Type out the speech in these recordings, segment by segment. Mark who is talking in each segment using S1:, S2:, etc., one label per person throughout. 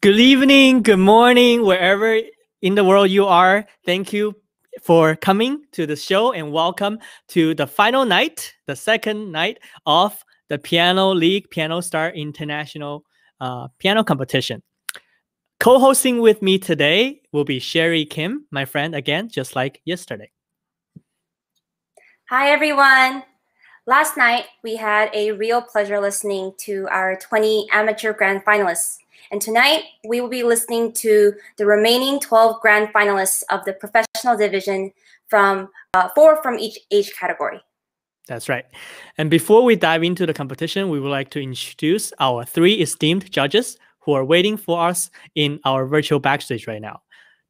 S1: Good evening, good morning, wherever in the world you are. Thank you for coming to the show and welcome to the final night, the second night of the Piano League Piano Star International uh, Piano Competition. Co hosting with me today will be Sherry Kim, my friend, again, just like yesterday.
S2: Hi, everyone. Last night, we had a real pleasure listening to our 20 amateur grand finalists. And tonight, we will be listening to the remaining 12 grand finalists of the professional division from uh, four from each age category.
S1: That's right. And before we dive into the competition, we would like to introduce our three esteemed judges who are waiting for us in our virtual backstage right now.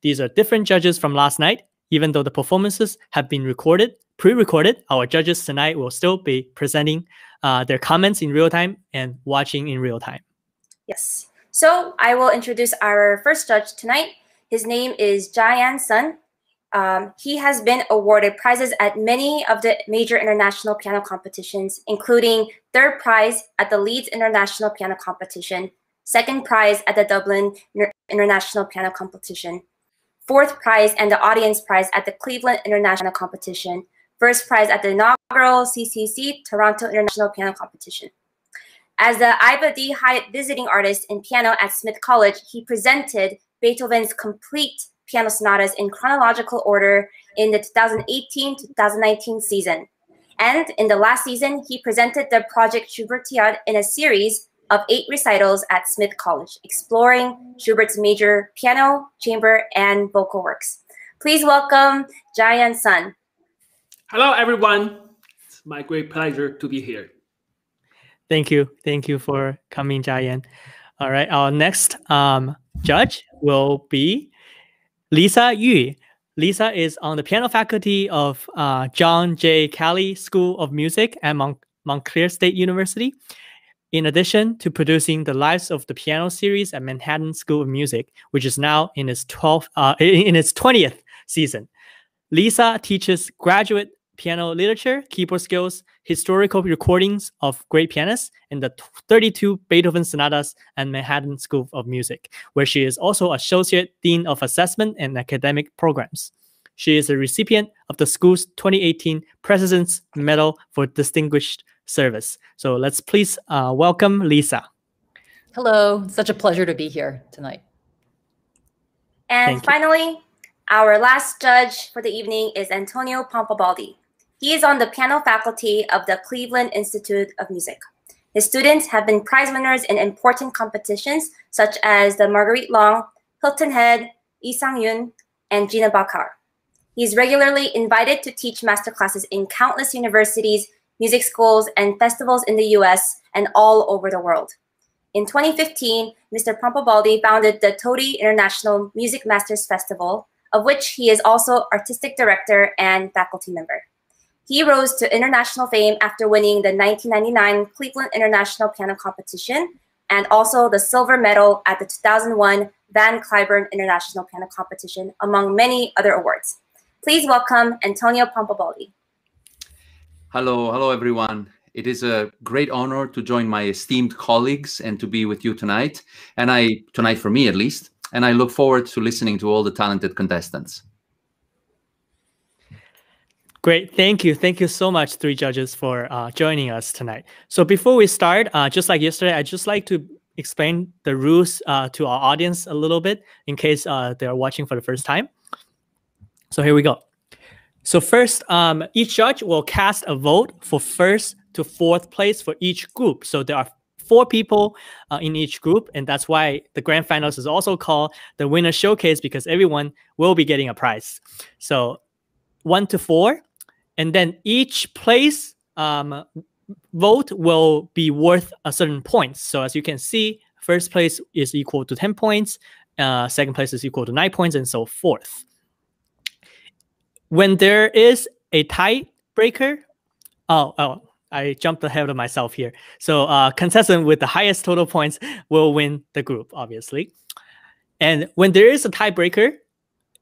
S1: These are different judges from last night. Even though the performances have been recorded, pre-recorded, our judges tonight will still be presenting uh, their comments in real time and watching in real time.
S2: Yes. So I will introduce our first judge tonight. His name is Jiayan Sun. Um, he has been awarded prizes at many of the major international piano competitions, including third prize at the Leeds International Piano Competition, second prize at the Dublin International Piano Competition, fourth prize and the audience prize at the Cleveland International Competition, first prize at the inaugural CCC Toronto International Piano Competition. As the Iva Dee Hiatt visiting artist in piano at Smith College, he presented Beethoven's complete piano sonatas in chronological order in the 2018-2019 season. And in the last season, he presented the Project Schubertiad in a series of eight recitals at Smith College, exploring Schubert's major piano, chamber, and vocal works. Please welcome Jiayan Sun.
S3: Hello, everyone. It's my great pleasure to be here.
S1: Thank you. Thank you for coming, Jiayan. All right. Our next um, judge will be Lisa Yui. Lisa is on the piano faculty of uh, John J. Cali School of Music at Mont- Montclair State University. In addition to producing the Lives of the Piano series at Manhattan School of Music, which is now in its 12th, uh, in its 20th season, Lisa teaches graduate piano literature, keyboard skills, historical recordings of great pianists, and the 32 Beethoven sonatas and Manhattan School of Music, where she is also Associate Dean of Assessment and Academic Programs. She is a recipient of the school's 2018 President's Medal for Distinguished service. So let's please uh, welcome Lisa.
S4: Hello, such a pleasure to be here tonight.
S2: And Thank finally, you. our last judge for the evening is Antonio Pompa-Baldi. He is on the piano faculty of the Cleveland Institute of Music. His students have been prize winners in important competitions such as the Marguerite Long, Hilton Head, Isang Yun, and Gina Bachauer. He is regularly invited to teach masterclasses in countless universities music schools, and festivals in the US and all over the world. In 2015, Mr. Pompa-Baldi founded the Todi International Music Masters Festival, of which he is also artistic director and faculty member. He rose to international fame after winning the 1999 Cleveland International Piano Competition and also the silver medal at the 2001 Van Cliburn International Piano Competition, among many other awards. Please welcome Antonio Pompa-Baldi.
S5: Hello, hello everyone. It is a great honor to join my esteemed colleagues and to be with you tonight. And I tonight for me at least, and I look forward to listening to all the talented contestants.
S1: Great. Thank you. Thank you so much, three judges, for uh, joining us tonight. So before we start, uh, just like yesterday, I'd just like to explain the rules uh, to our audience a little bit in case uh, they're watching for the first time. So here we go. So first, um, each judge will cast a vote for first to fourth place for each group. So there are four people uh, in each group, and that's why the grand finals is also called the winner showcase because everyone will be getting a prize. So one to four, and then each place um, vote will be worth a certain points. So as you can see, first place is equal to 10 points, uh, second place is equal to nine points, and so forth when there is a tiebreaker, oh, oh, I jumped ahead of myself here. So uh, contestant with the highest total points will win the group, obviously. And when there is a tiebreaker,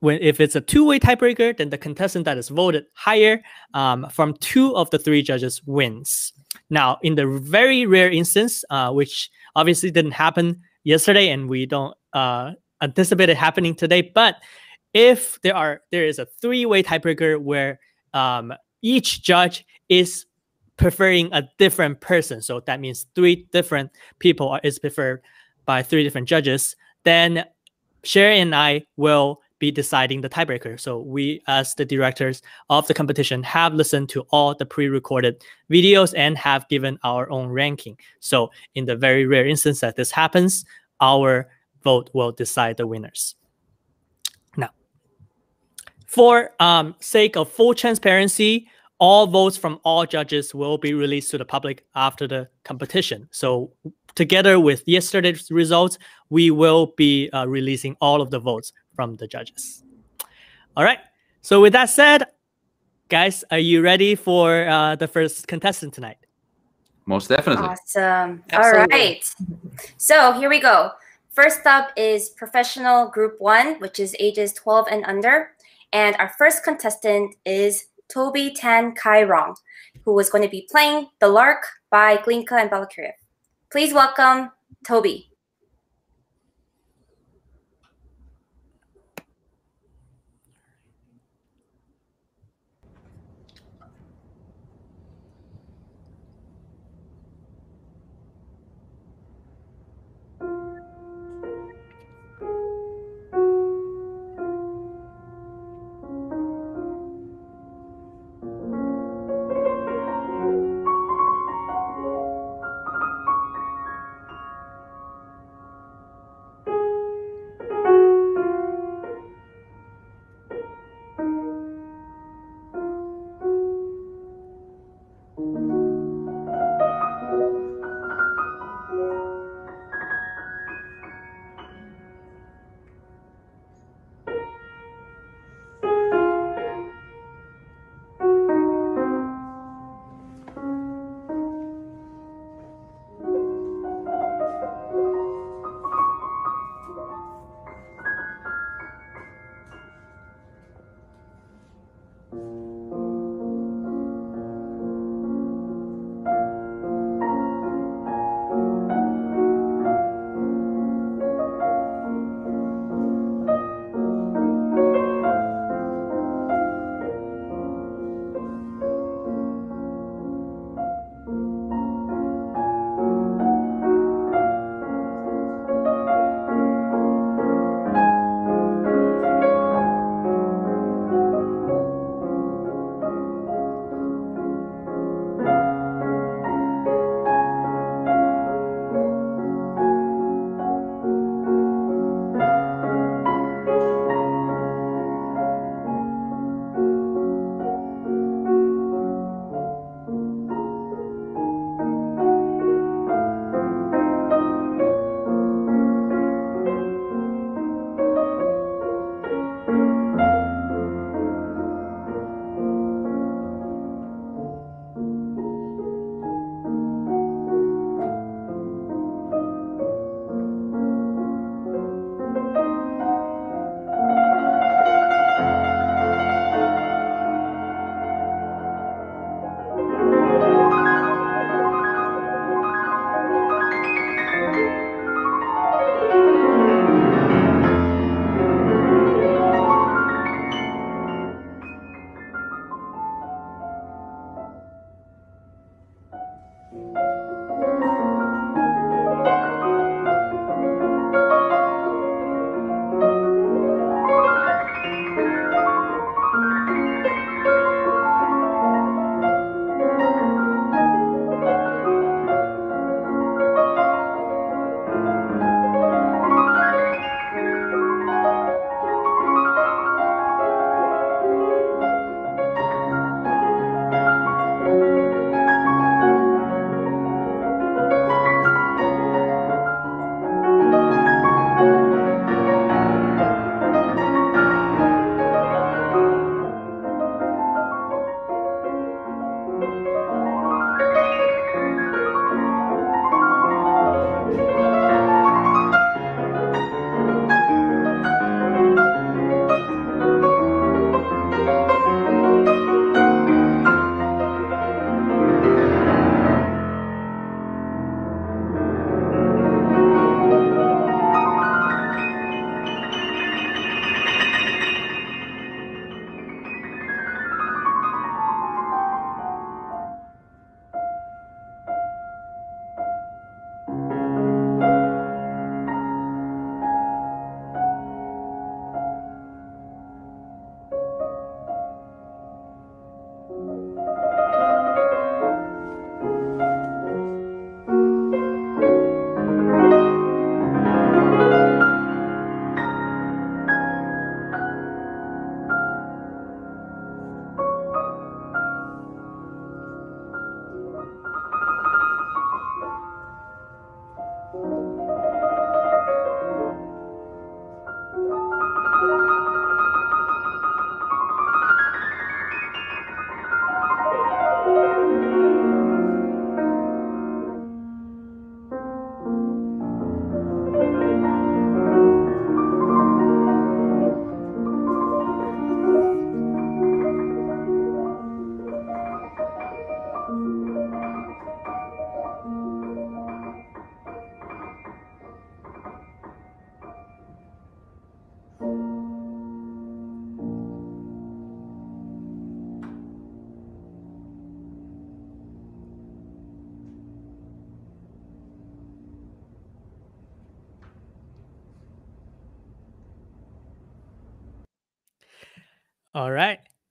S1: when if it's a two-way tiebreaker, then the contestant that is voted higher um, from two of the three judges wins. Now, in the very rare instance, uh, which obviously didn't happen yesterday, and we don't uh, anticipated happening today. But if there are there is a three-way tiebreaker where um, each judge is preferring a different person, so that means three different people are, is preferred by three different judges, then Sherry and I will be deciding the tiebreaker. So we, as the directors of the competition, have listened to all the pre-recorded videos and have given our own ranking. So in the very rare instance that this happens, our vote will decide the winners. Now, for um, sake of full transparency, all votes from all judges will be released to the public after the competition. So together with yesterday's results, we will be uh, releasing all of the votes from the judges. All right. So with that said, guys, are you ready for uh, the first contestant tonight?
S5: Most definitely.
S2: Awesome. All
S4: Absolutely.
S2: right. So here we go. First up is professional group one, which is ages 12 and under. And our first contestant is Toby Tan Kai Rong, who is going to be playing The Lark by Glinka and Balakirev. Please welcome Toby.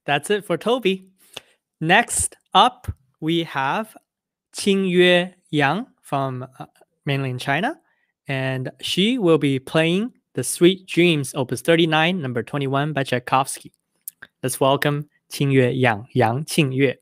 S1: That's it for Toby. Next up, we have Qingyue Yang from uh, mainland China, and she will be playing the Sweet Dreams, Opus 39, number 21 by Tchaikovsky. Let's welcome Qingyue Yang, Yang Qingyue.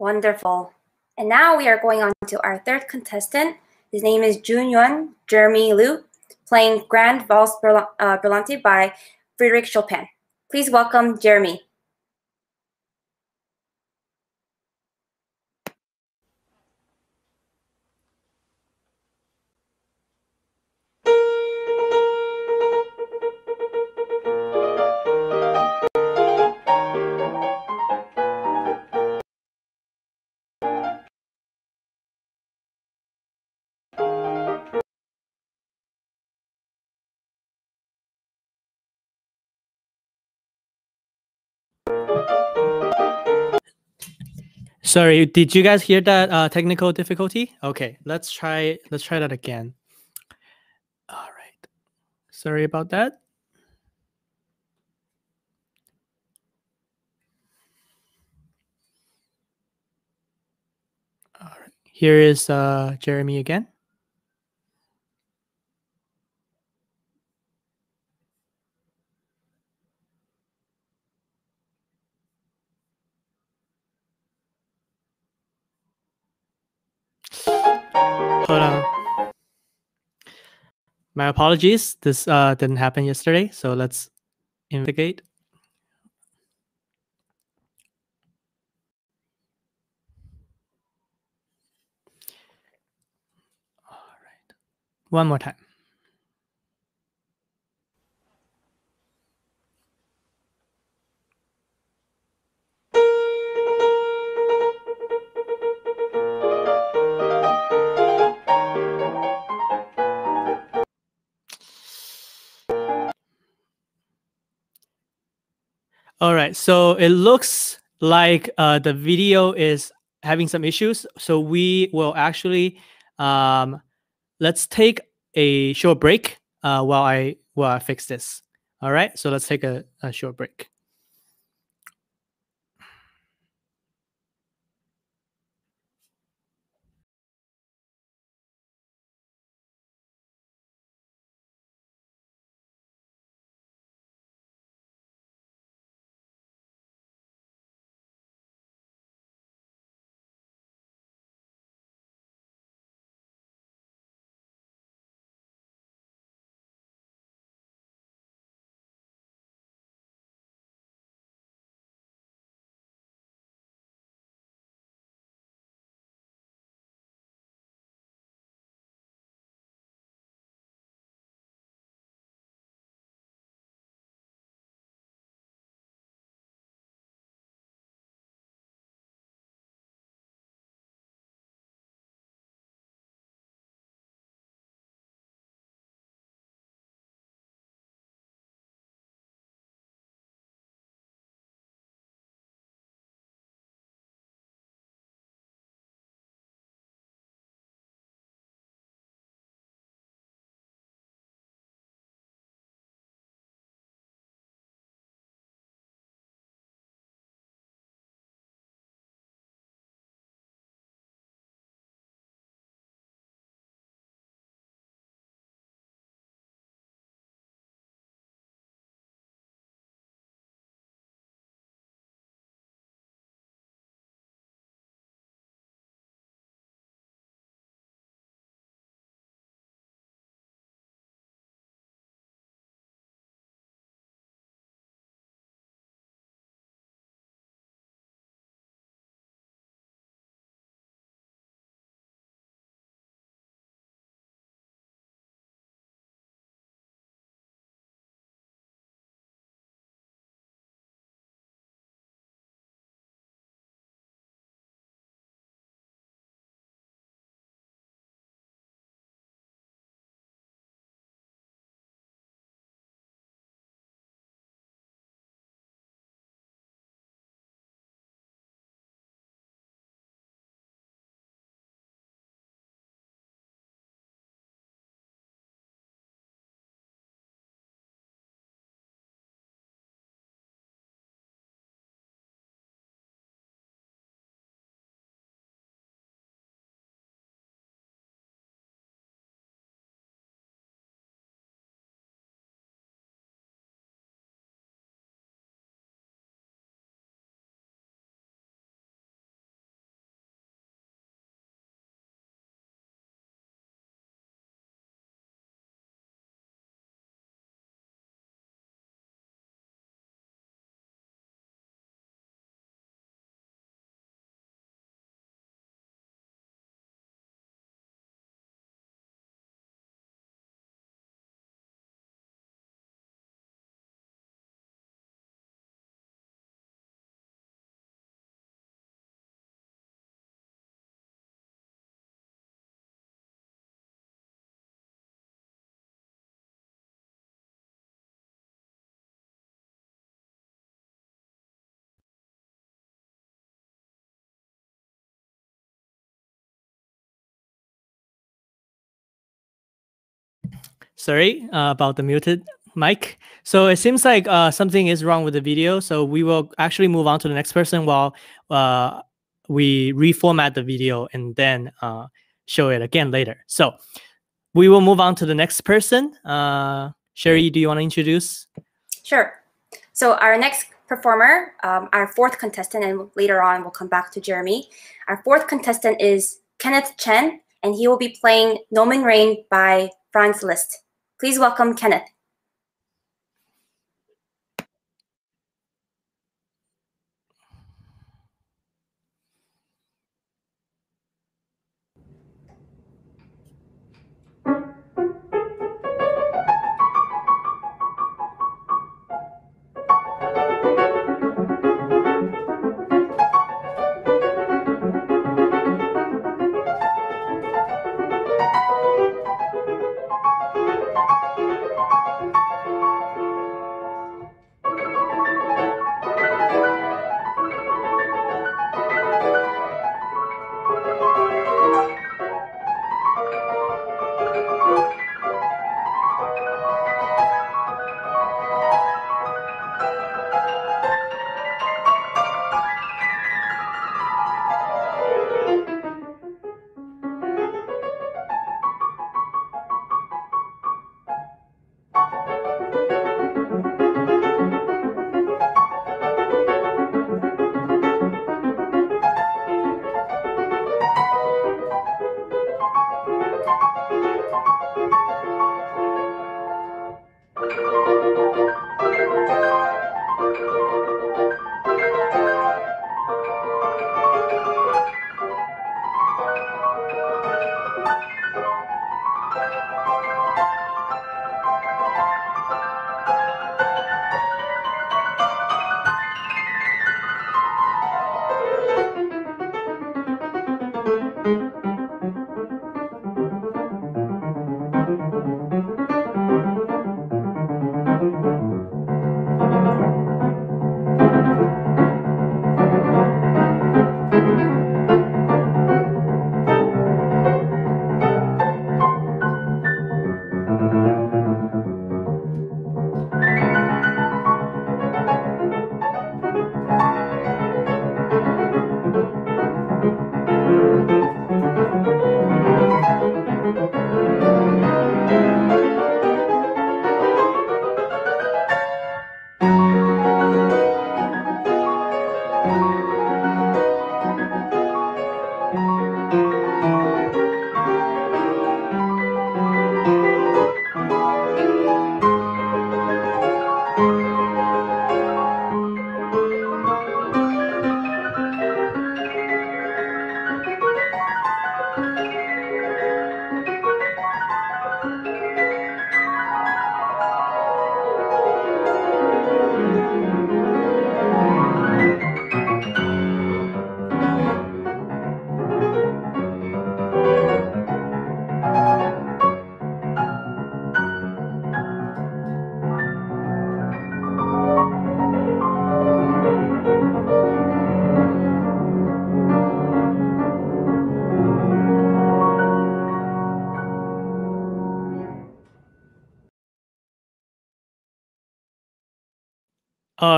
S2: Wonderful. And now we are going on to our third contestant. His name is Junyuan Jeremy Liu, playing Grand Valse uh, Brillante by Frédéric Chopin. Please welcome Jeremy.
S1: Sorry, did you guys hear that uh, technical difficulty? Okay, let's try let's try that again. All right. Sorry about that. All right. Here is uh, Jeremy again. Hold on. My apologies. This uh, didn't happen yesterday, so let's investigate. All right. One more time. All right, so it looks like uh, the video is having some issues. So we will actually um, let's take a short break uh, while I while I fix this. All right, so let's take a, a short break. Sorry uh, about the muted mic. So it seems like uh, something is wrong with the video. So we will actually move on to the next person while uh, we reformat the video and then uh, show it again later. So we will move on to the next person. Uh, Sherry, do you want to introduce?
S2: Sure. So our next performer, um, our fourth contestant, and later on we'll come back to Jeremy. Our fourth contestant is Kenneth Chen, and he will be playing Gnomenreigen by Franz Liszt. Please welcome Kenneth.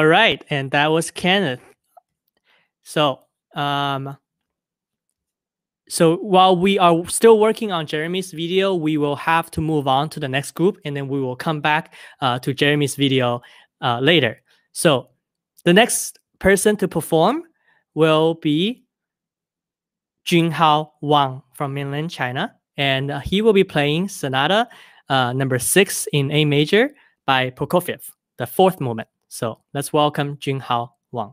S1: All right, and that was Kenneth. So, um, so while we are still working on Jeremy's video, we will have to move on to the next group, and then we will come back uh, to Jeremy's video uh, later. So, the next person to perform will be Junhao Wang from mainland China, and uh, he will be playing Sonata uh, number six in A major by Prokofiev, the fourth movement. So let's welcome Junhao Wang.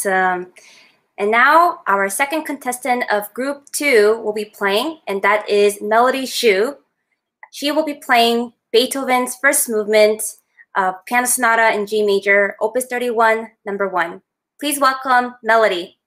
S2: Awesome. And now our second contestant of group two will be playing, and that is Melody Shu. She will be playing Beethoven's first movement of Piano Sonata in G major, Opus 31, number one. Please welcome Melody.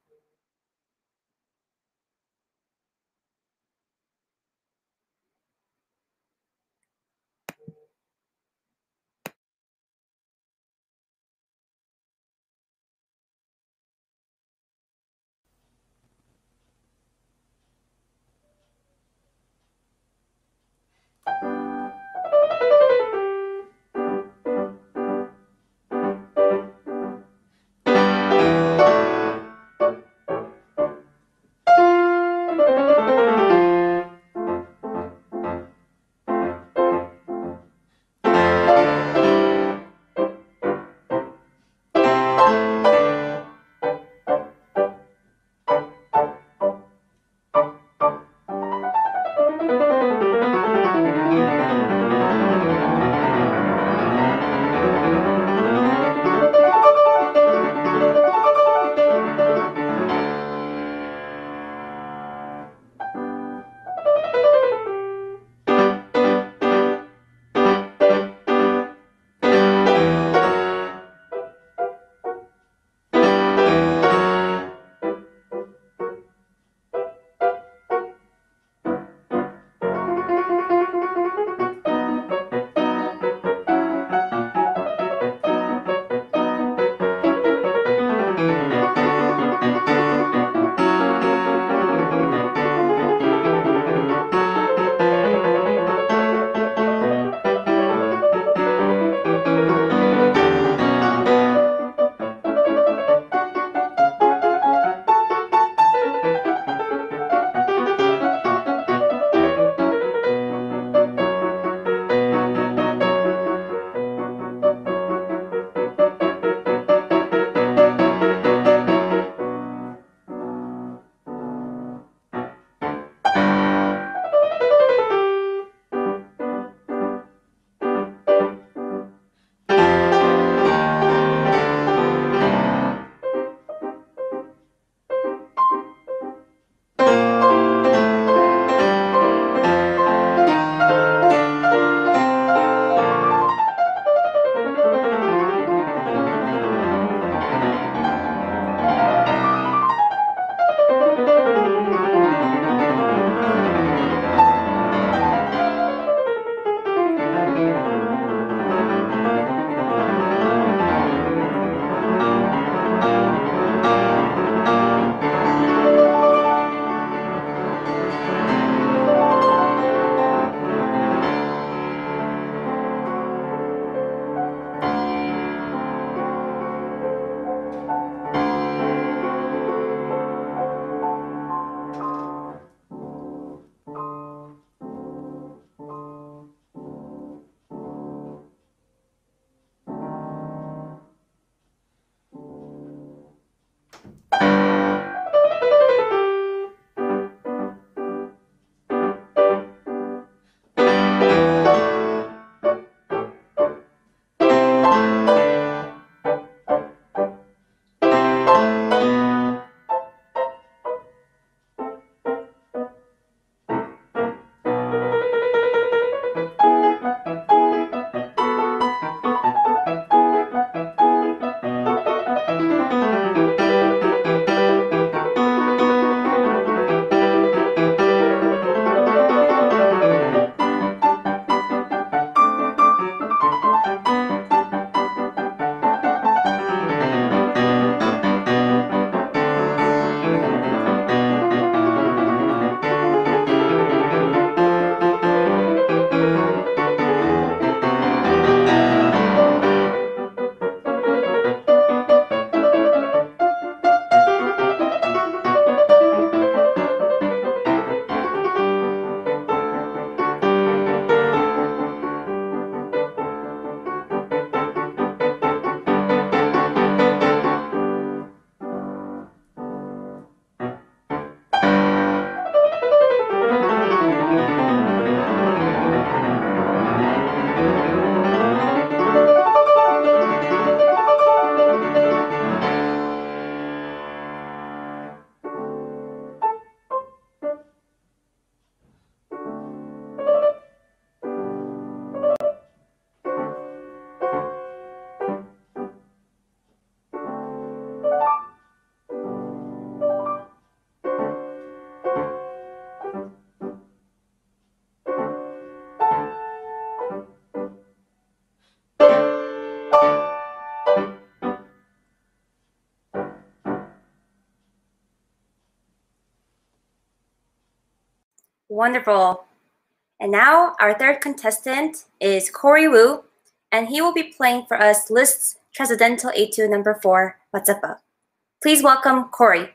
S2: Wonderful. And now our third contestant is Corey Wu, and he will be playing for us Liszt's Transcendental Etude number four, Mazeppa? Please welcome Corey.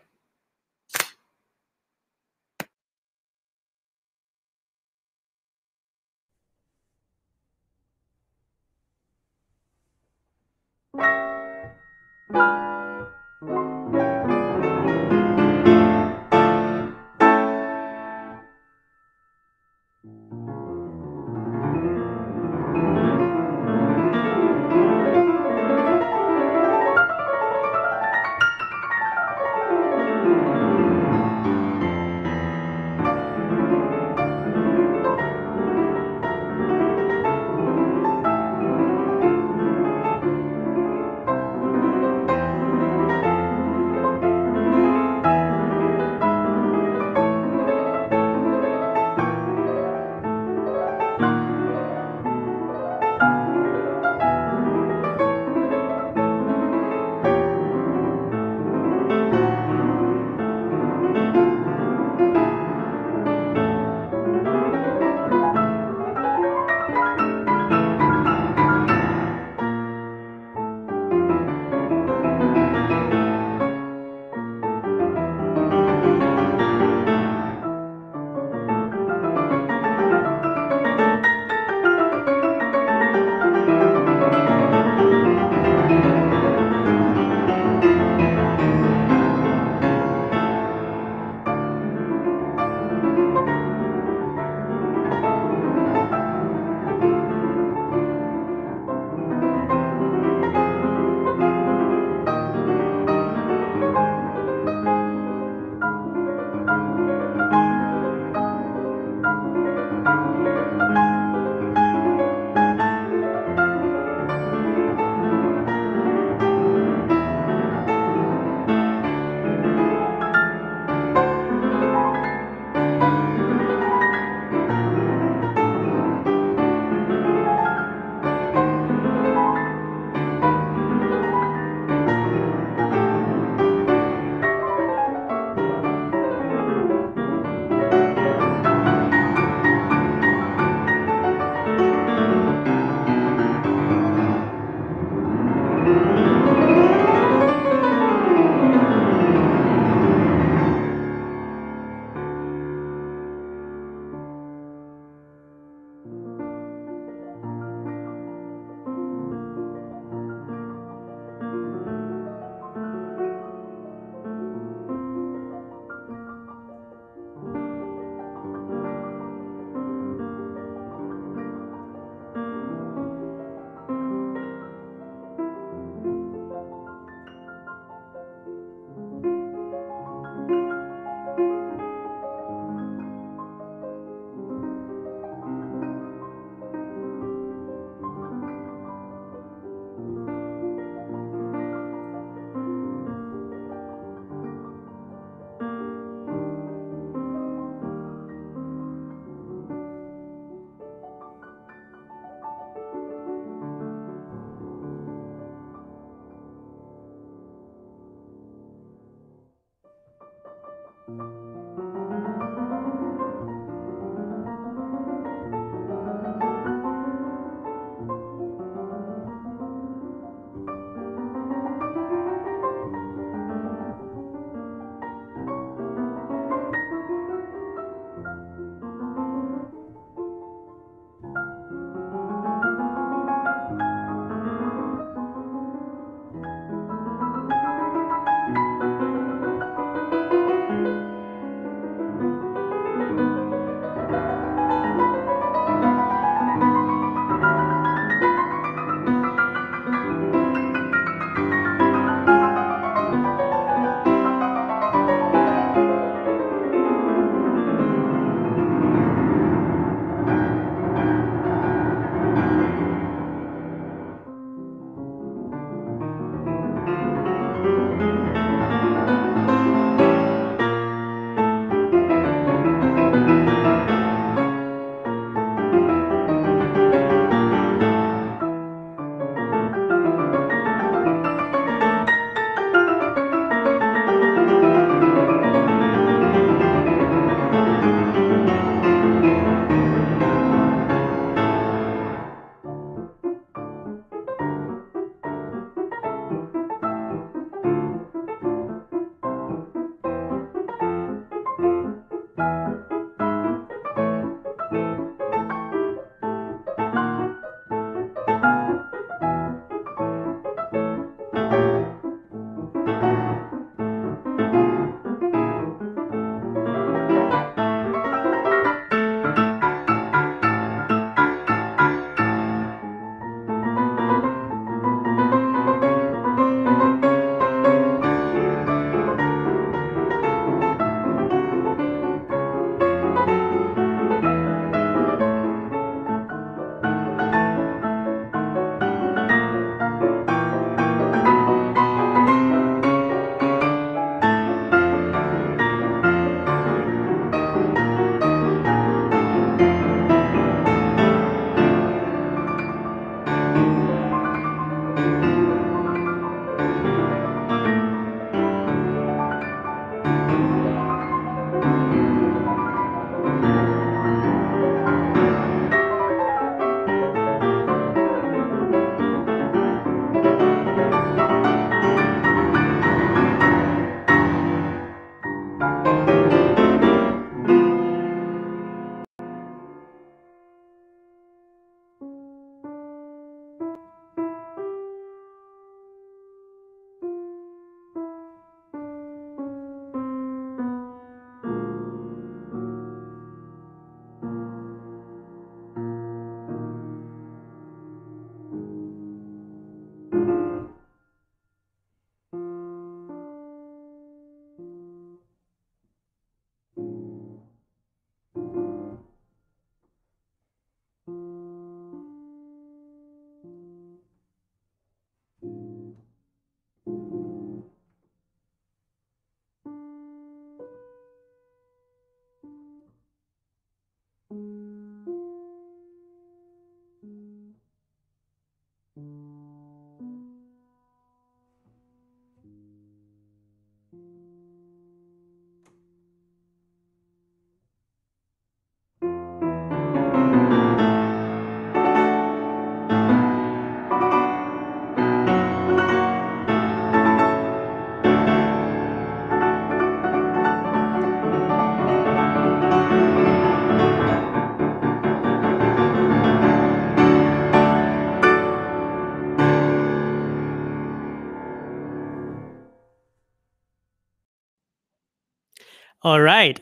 S1: All right.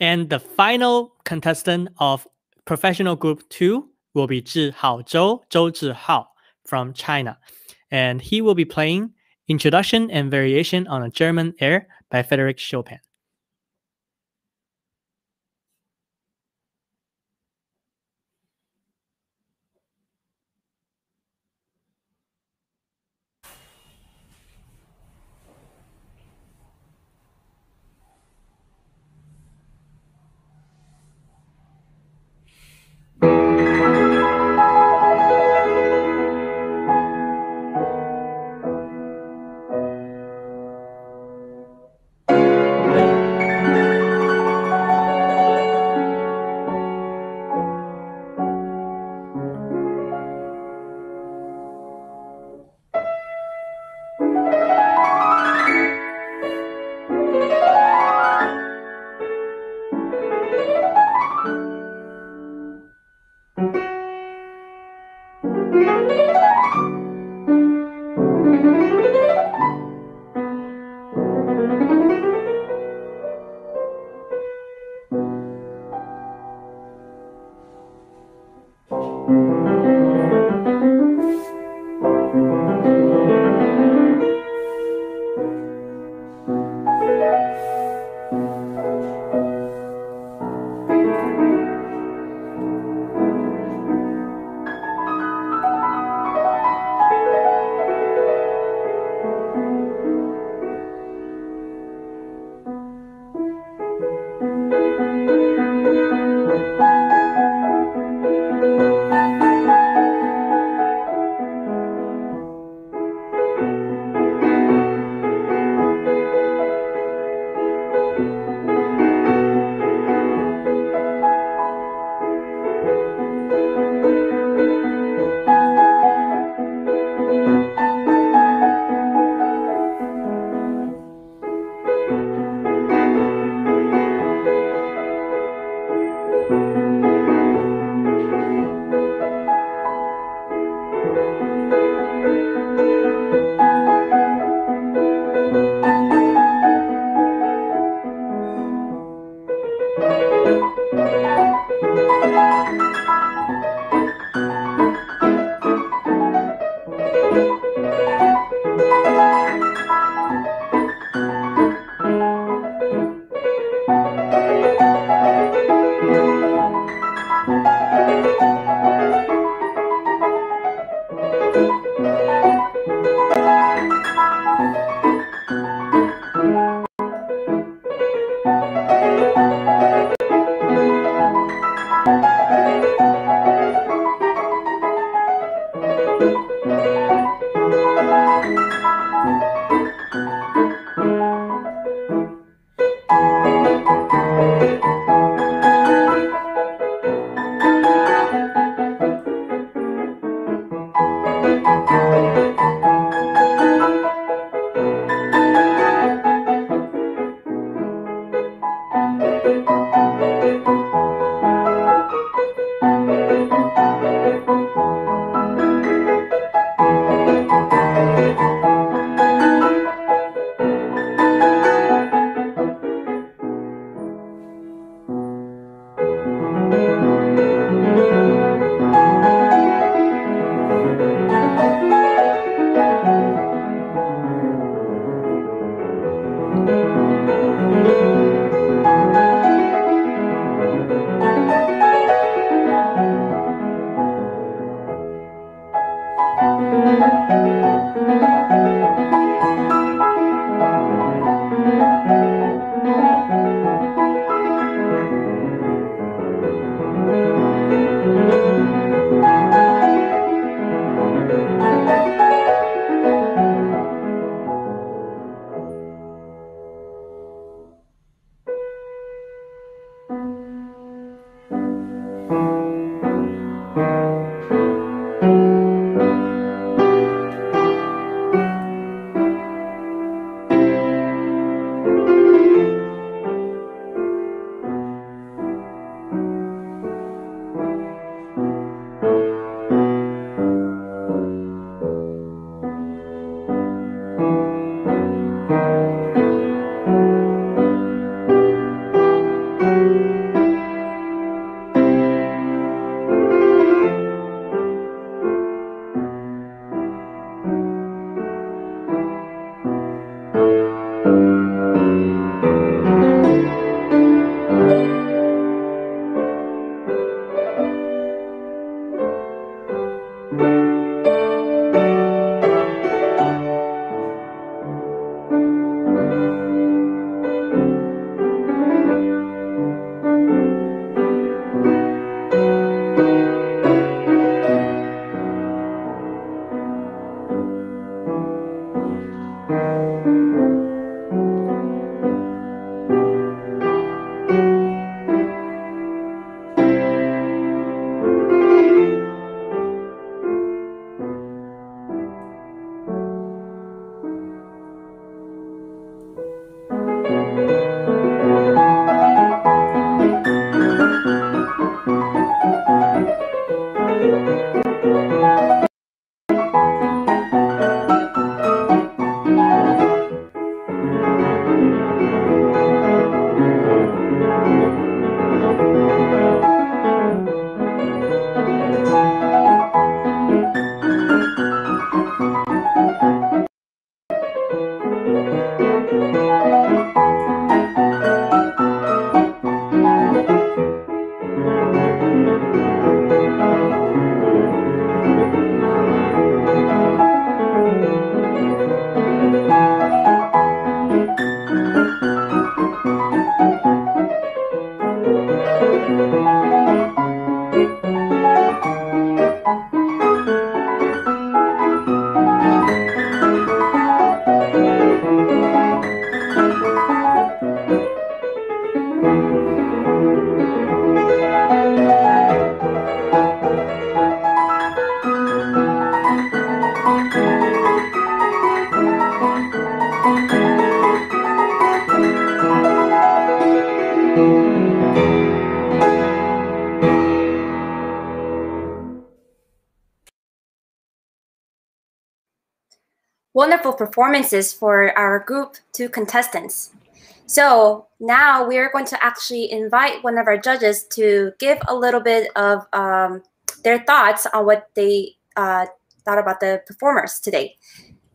S1: And the final contestant of professional group two will be Zhi Hao Zhou, Zhou Zhihao from China. And he will be playing Introduction and Variation on a German Air by Frederic Chopin.
S2: Performances for our group two contestants. So now we are going to actually invite one of our judges to give a little bit of um, their thoughts on what they uh, thought about the performers today.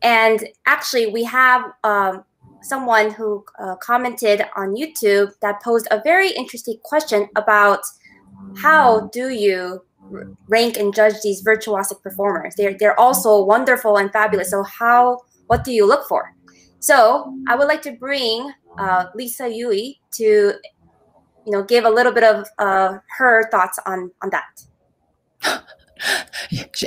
S2: And actually, we have um, someone who uh, commented on YouTube that posed a very interesting question about how do you rank and judge these virtuosic performers. They're they're also wonderful and fabulous. So how what do you look for? So I would like to bring uh, Lisa Yui to you know give a little bit of uh, her thoughts on on that.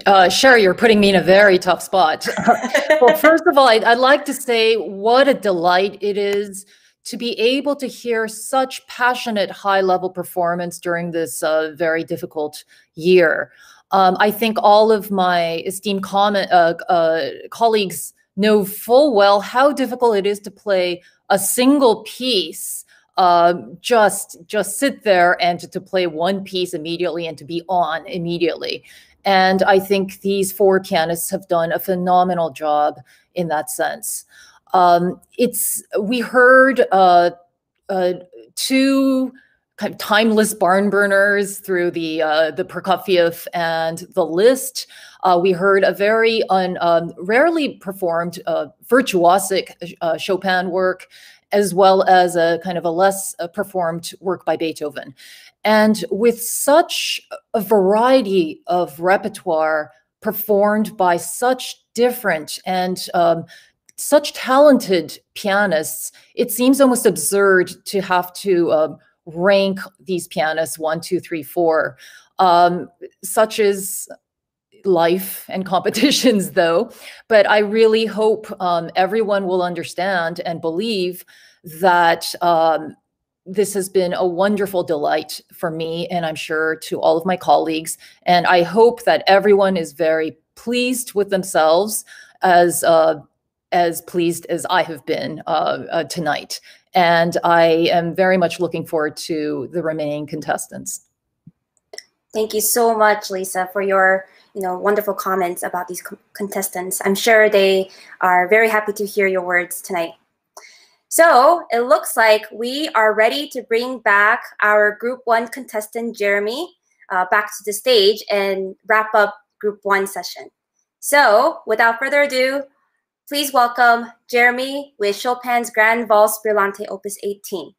S4: Uh, Sherry, you're putting me in a very tough spot. well, first of all, I'd, I'd like to say what a delight it is to be able to hear such passionate high level performance during this uh, very difficult year. Um, I think all of my esteemed comment, uh, uh, colleagues know full well how difficult it is to play a single piece. Um, just just sit there and to, to play one piece immediately and to be on immediately. And I think these four pianists have done a phenomenal job in that sense. Um, it's we heard uh, uh, two timeless barn burners through the uh, the Prokofiev and the Liszt. Uh, we heard a very un, um, rarely performed uh, virtuosic uh, Chopin work, as well as a kind of a less uh, performed work by Beethoven. And with such a variety of repertoire performed by such different and um, such talented pianists, it seems almost absurd to have to um, rank these pianists one, two, three, four. Um, such as life and competitions, though. But I really hope um, everyone will understand and believe that um, this has been a wonderful delight for me, and I'm sure to all of my colleagues. And I hope that everyone is very pleased with themselves as uh, as pleased as I have been uh, uh, tonight. And I am very much looking forward to the remaining contestants.
S2: Thank you so much, Lisa, for your you know wonderful comments about these co contestants. I'm sure they are very happy to hear your words tonight. So it looks like we are ready to bring back our Group 1 contestant, Jeremy, uh, back to the stage and wrap up Group 1 session. So without further ado, Please welcome Jeremy with Chopin's Grand Valse Brillante Opus 18.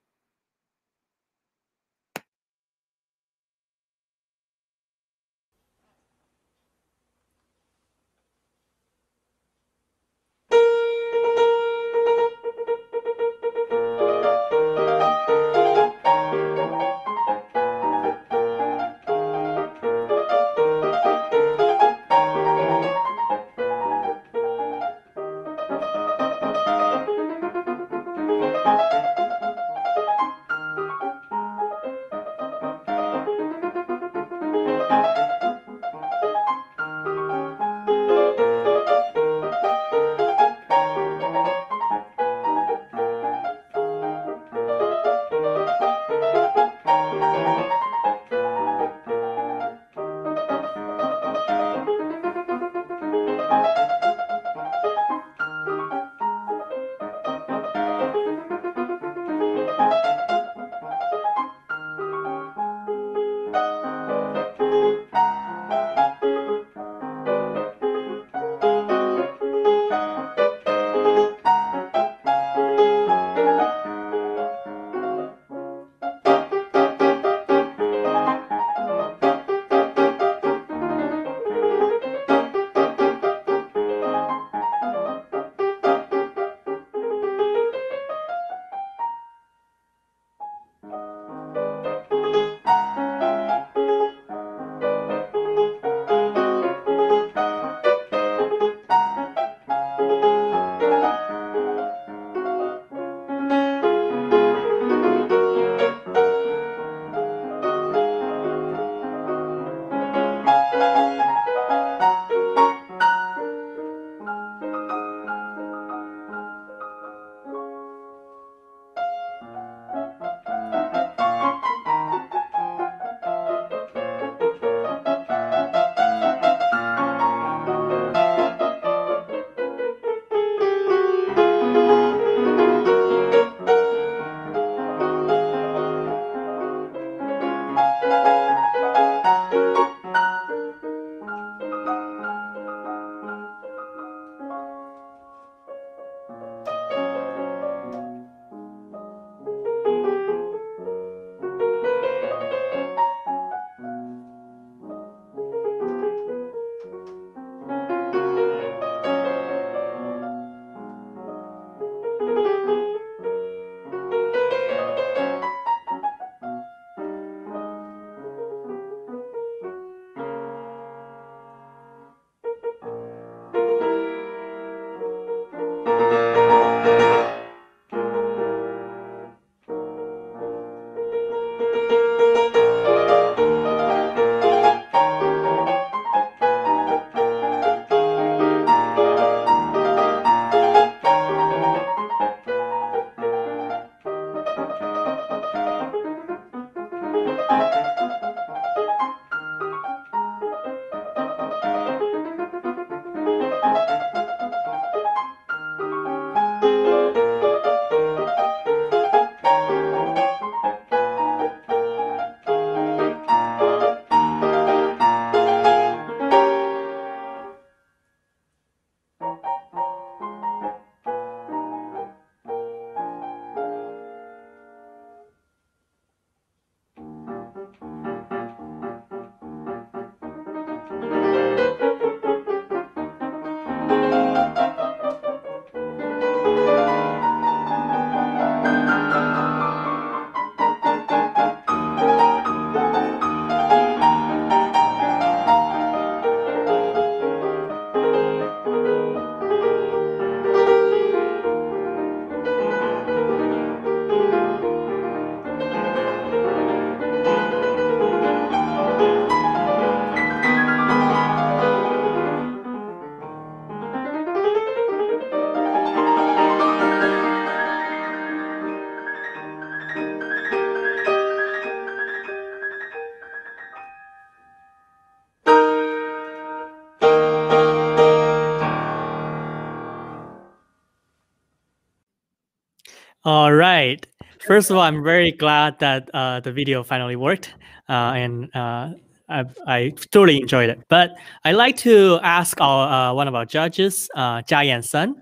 S1: Right. First of all, I'm very glad that uh, the video finally worked, uh, and uh, I, I, totally enjoyed it. But I'd like to ask our, uh, one of our judges, uh, Jiayan Sun,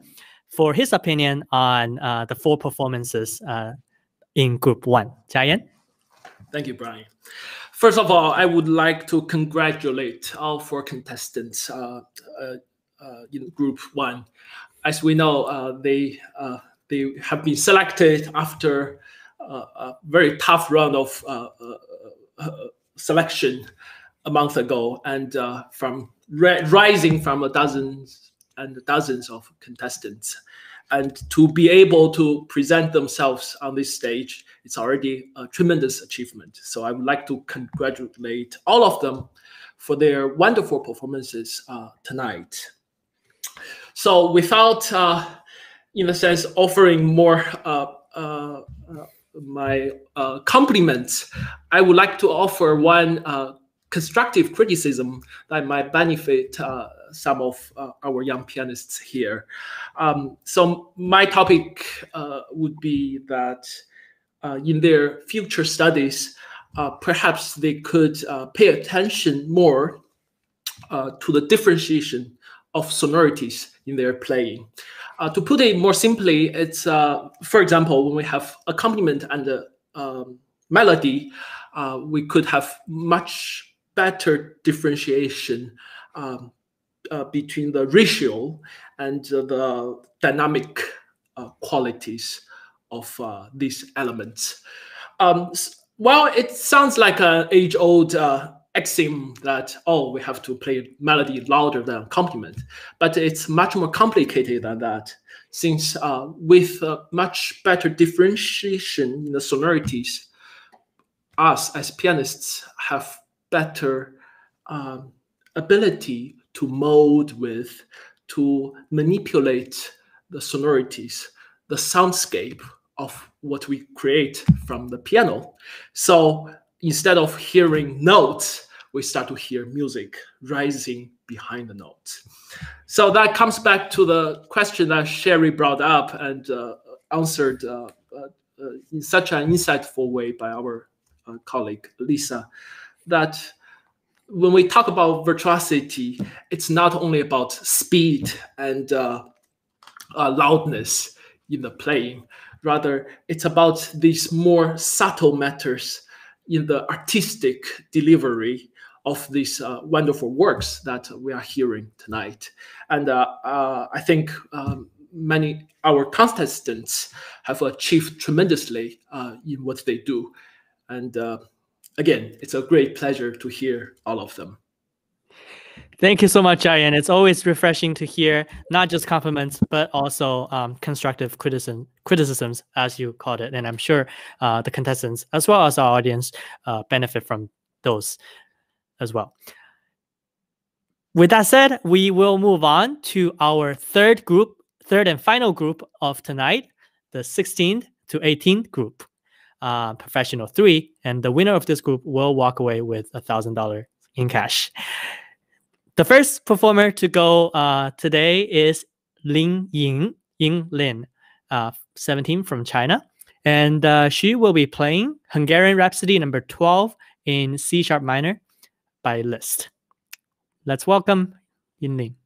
S1: for his opinion on uh, the four performances uh, in Group One. Jiayan.
S3: Thank you, Brian. First of all, I would like to congratulate all four contestants in Group One. As we know, they they have been selected after a very tough round of uh, uh, uh, selection a month ago, and from rising from a dozens and dozens of contestants. And to be able to present themselves on this stage it's already a tremendous achievement. So i would like to congratulate all of them for their wonderful performances uh, tonight. So without uh, in a sense, offering more uh, uh, uh my uh, compliments, I would like to offer one uh, constructive criticism that might benefit some of our young pianists here. Um, so my topic would be that in their future studies, perhaps they could pay attention more to the differentiation of sonorities in their playing. Uh, to put it more simply, it's uh, for example when we have accompaniment and a um, melody, uh, we could have much better differentiation um, uh, between the ratio and the dynamic uh, qualities of uh, these elements. Um, well, it sounds like an age-old axiom that oh we have to play melody louder than accompaniment but it's much more complicated than that since uh, with a much better differentiation in the sonorities us as pianists have better um, ability to mold with to manipulate the sonorities the soundscape of what we create from the piano. So instead of hearing notes, we start to hear music rising behind the notes. So that comes back to the question that Sherry brought up and uh, answered uh, uh, in such an insightful way by our uh, colleague Lisa, that when we talk about virtuosity, it's not only about speed and uh, uh, loudness in the playing. Rather, it's about these more subtle matters in the artistic delivery of these uh, wonderful works that we are hearing tonight. And uh, uh, I think um, many our contestants have achieved tremendously uh, in what they do. And uh, again, it's a great pleasure to hear all of them.
S1: Thank you so much, Jiayan. It's always refreshing to hear not just compliments, but also um, constructive criticism, criticisms, as you called it. And I'm sure uh, the contestants, as well as our audience, uh, benefit from those as well. With that said, we will move on to our third group, third and final group of tonight, the 16th to 18th group, uh, professional three. And the winner of this group will walk away with a $1,000 in cash. The first performer to go uh, today is Lin Ying, Ying Lin, uh, 17 from China. And uh, she will be playing Hungarian Rhapsody number 12 in C sharp minor by Liszt. Let's welcome Yin Lin.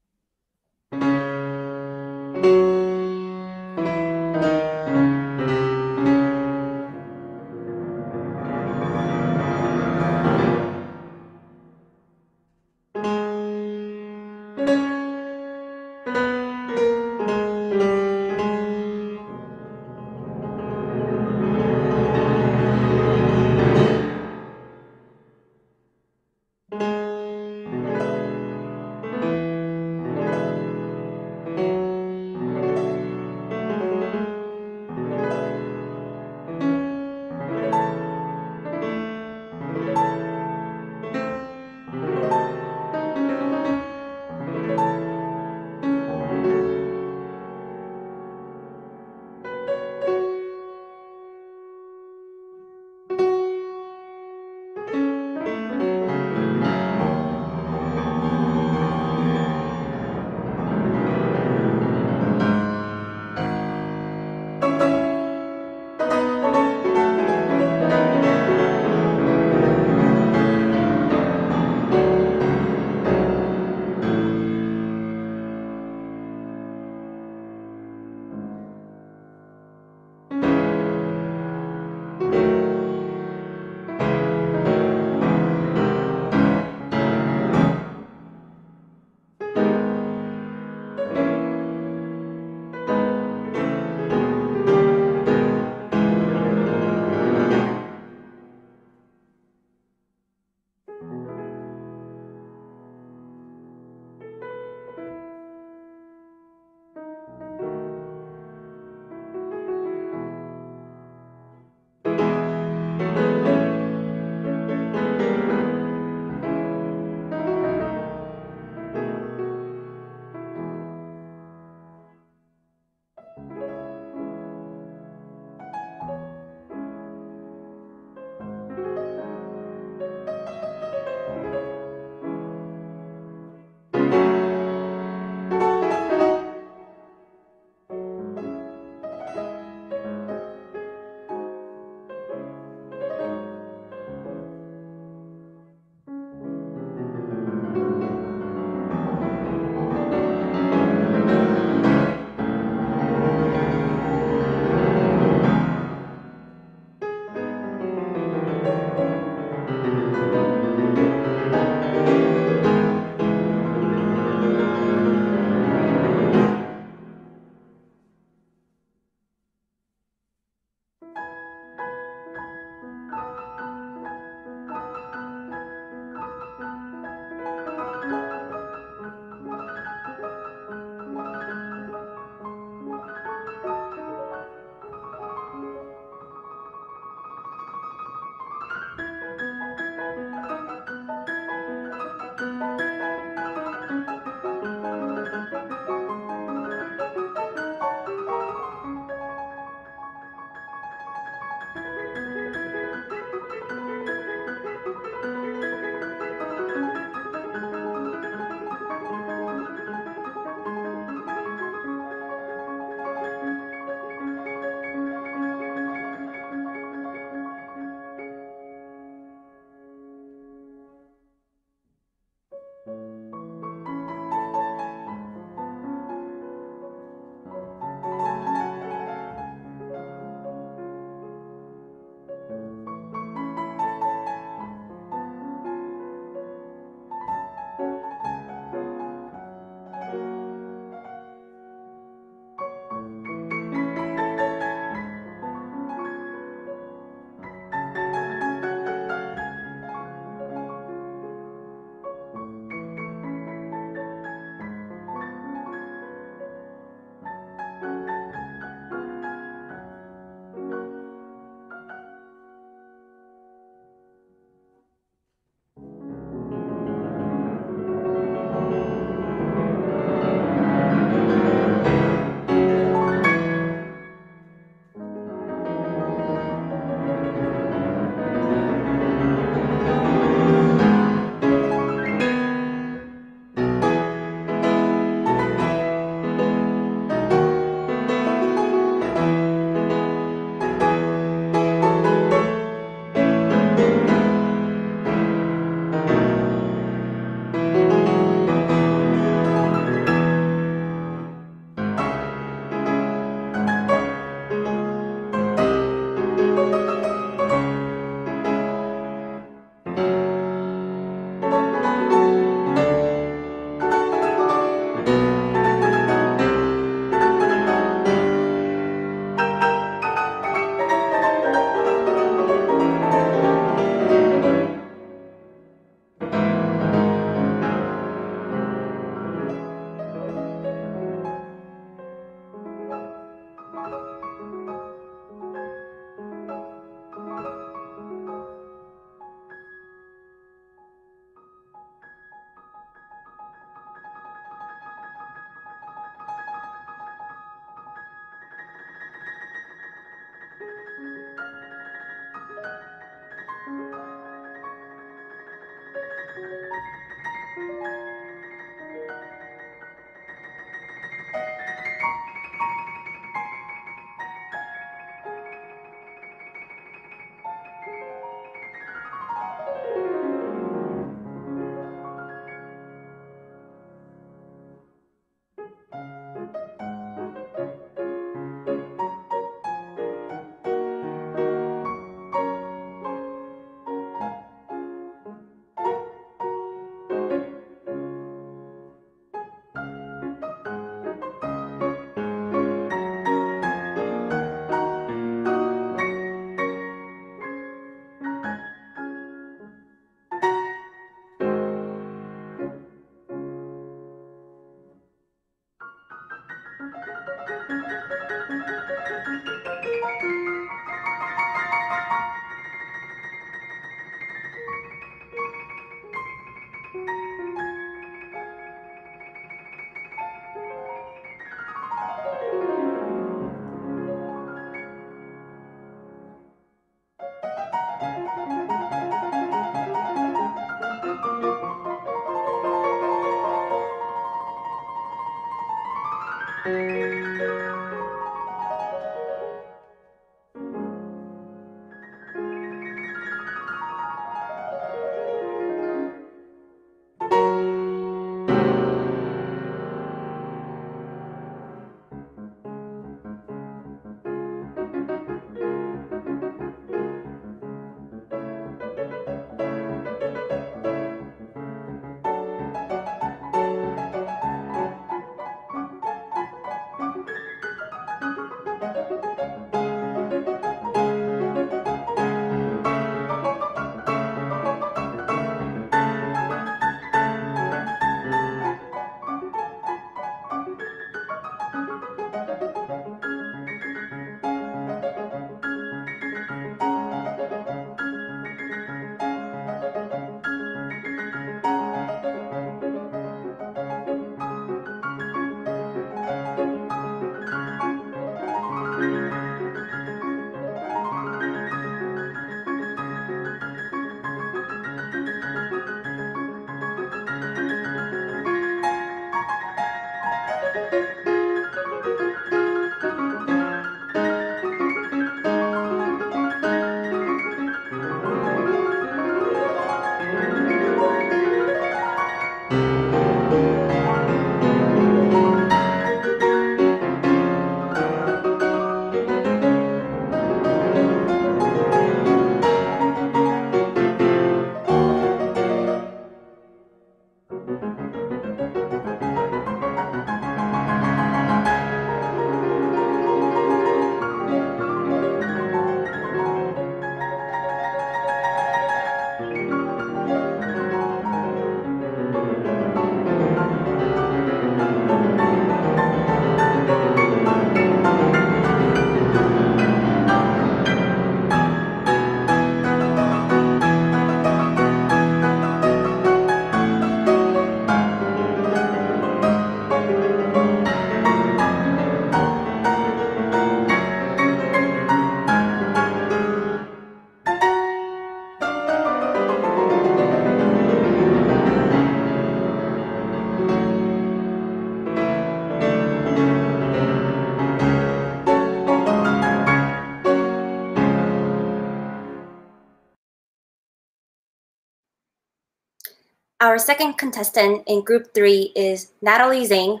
S2: Our second contestant in group three is Natalie Zhang,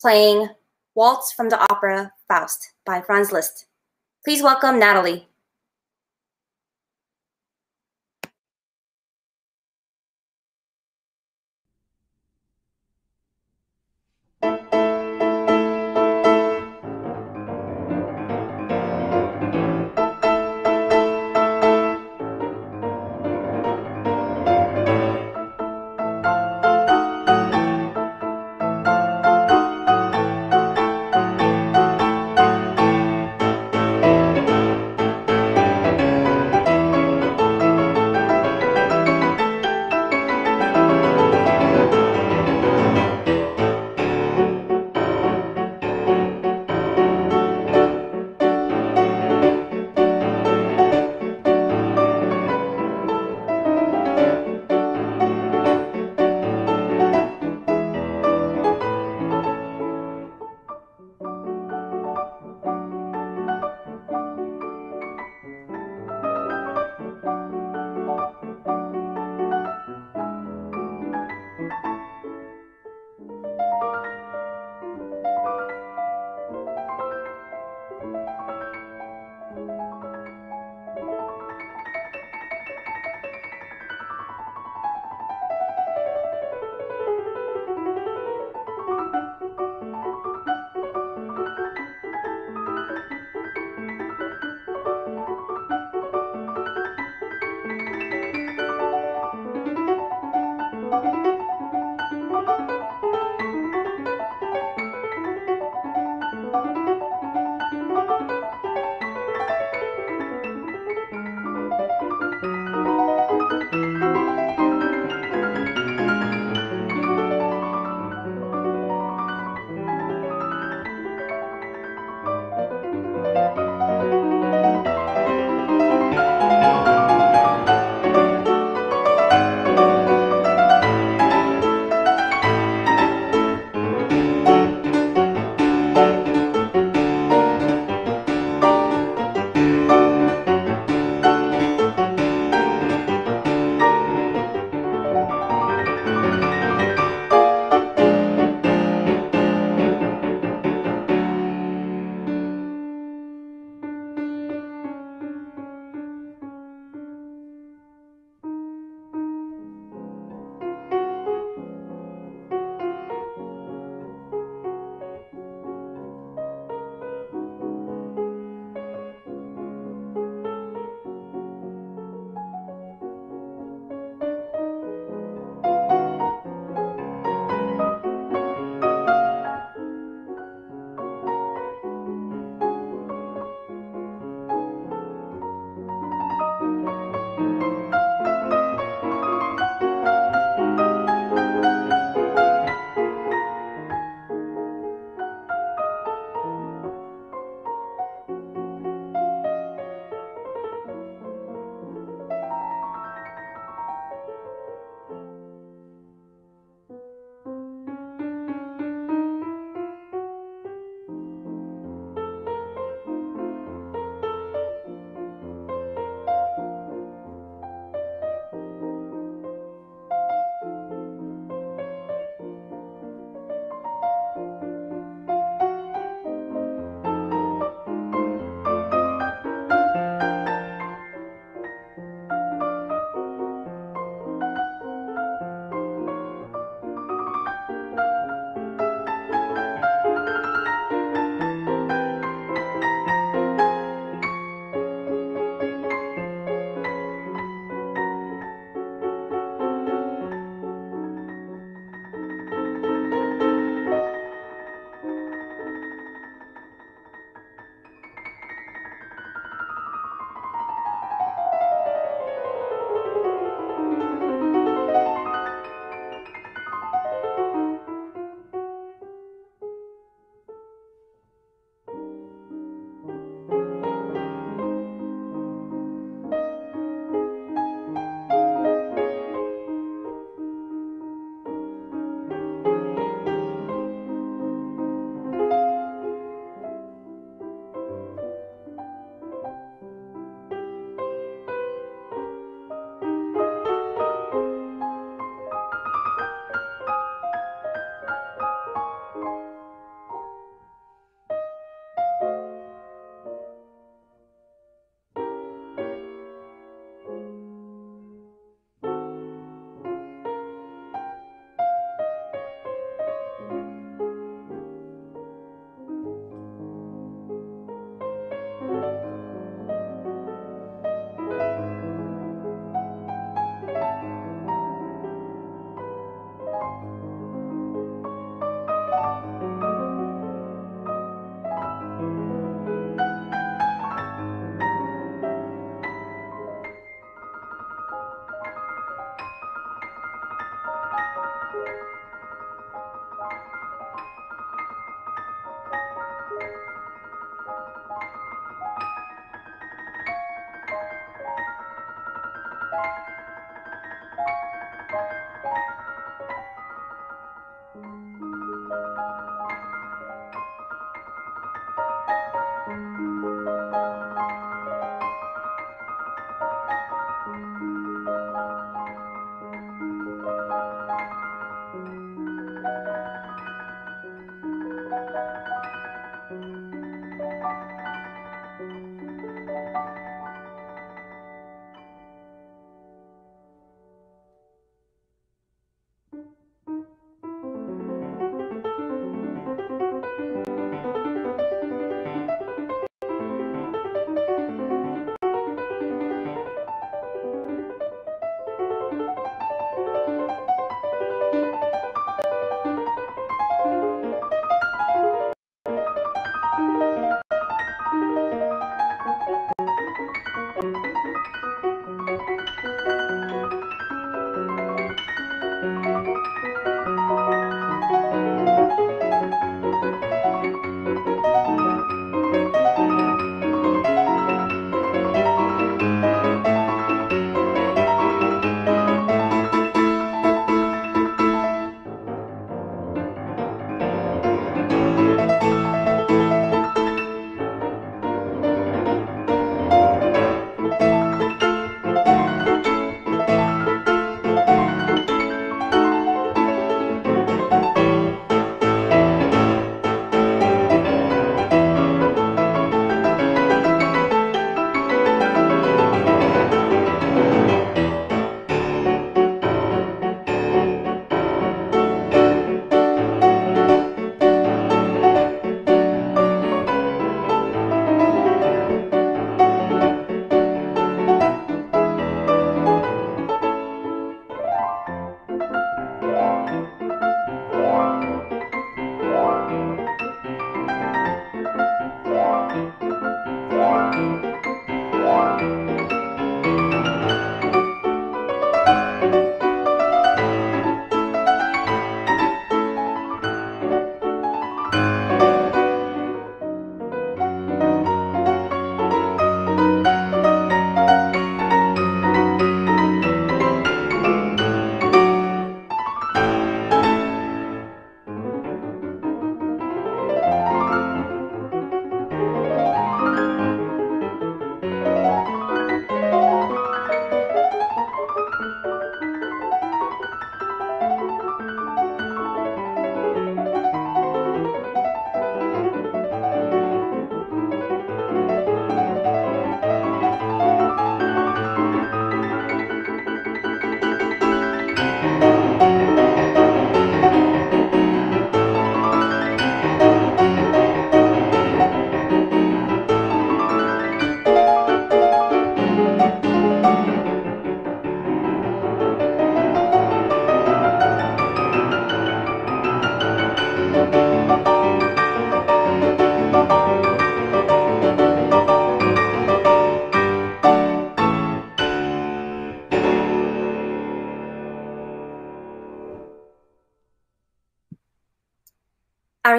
S2: playing Waltz from the opera Faust by Franz Liszt. Please welcome Natalie.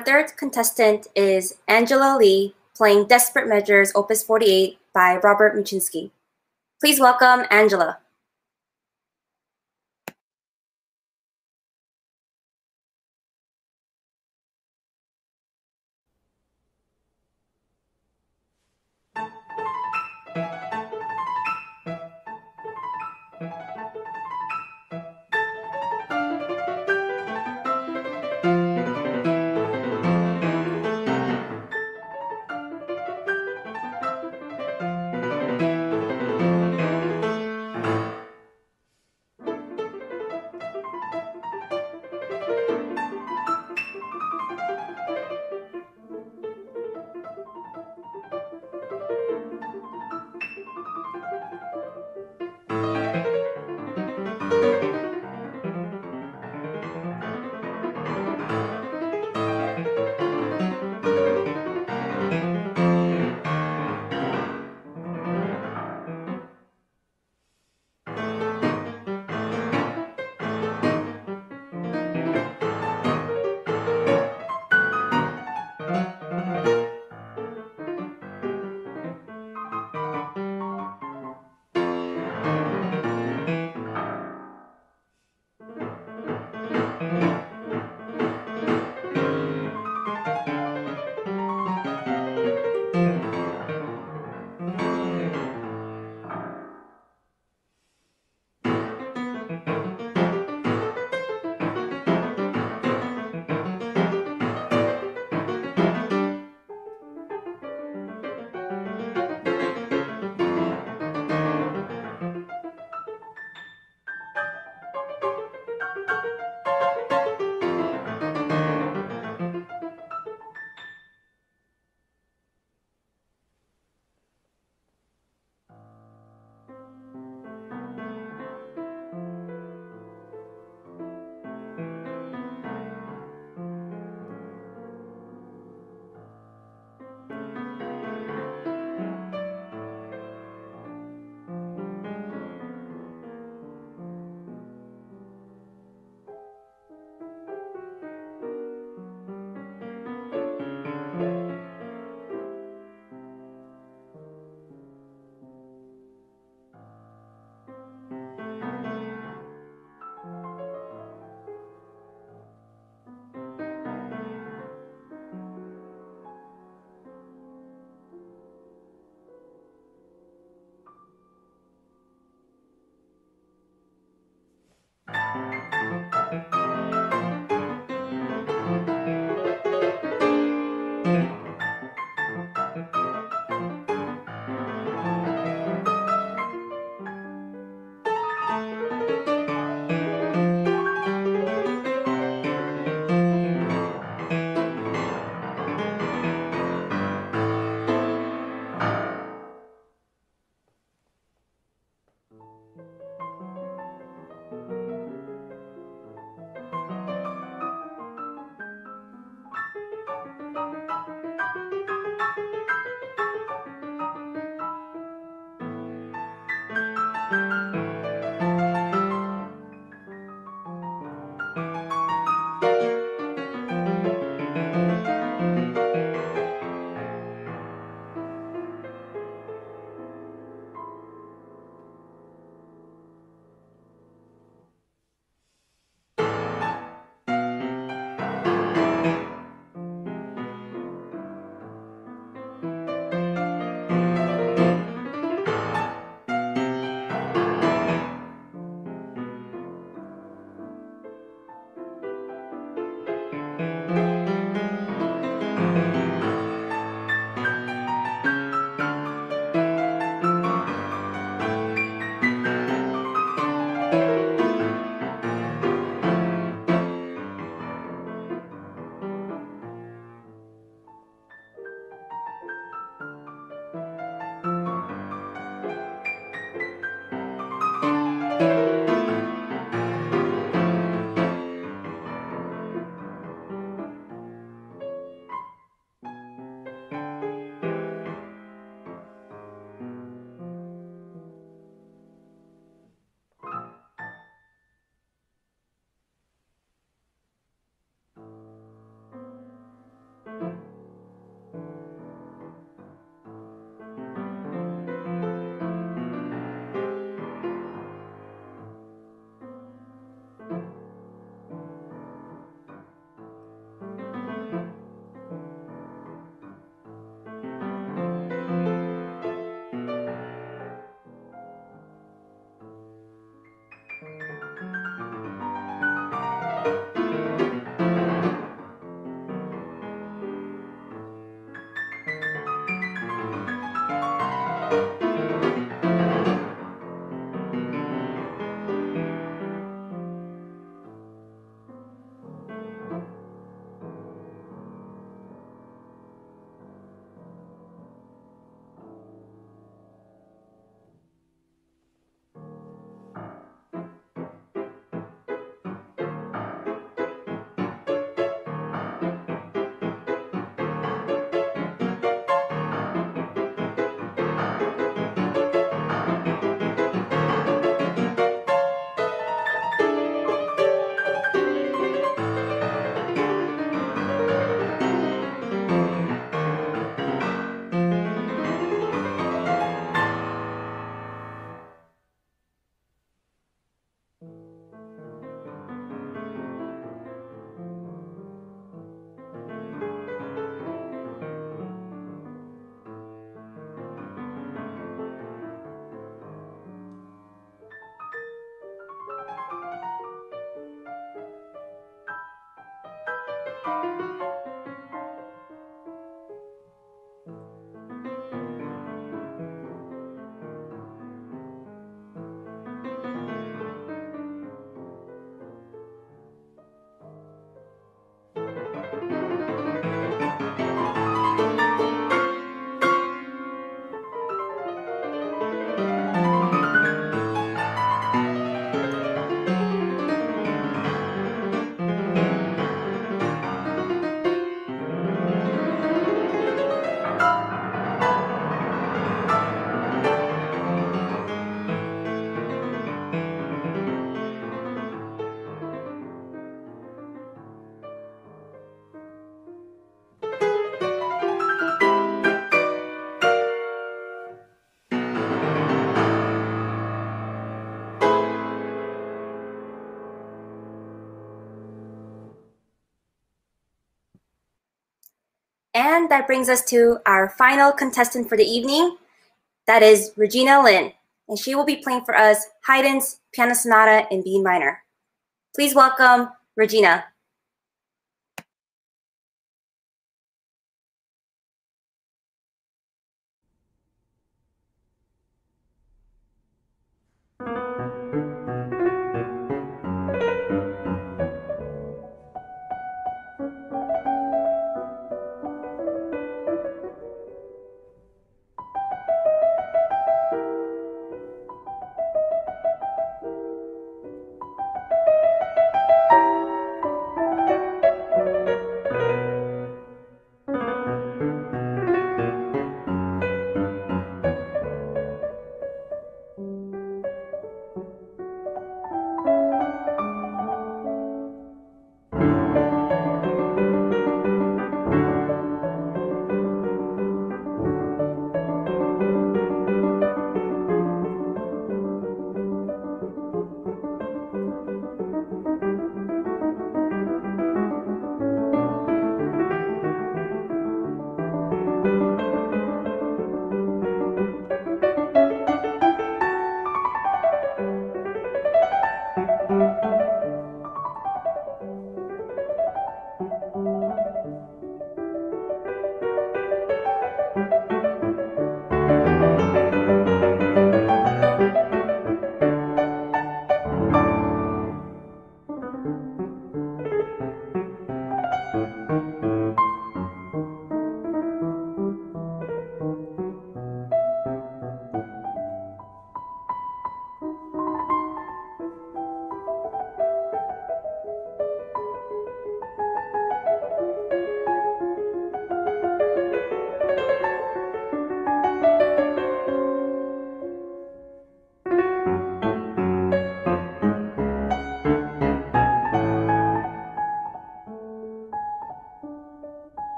S2: Our third contestant is Angela Lee playing Desperate Measures Opus 48 by Robert Muczynski. Please welcome Angela. And that brings us to our final contestant for the evening. That is Regina Lin. And she will be playing for us Haydn's Piano Sonata in B minor. Please welcome Regina.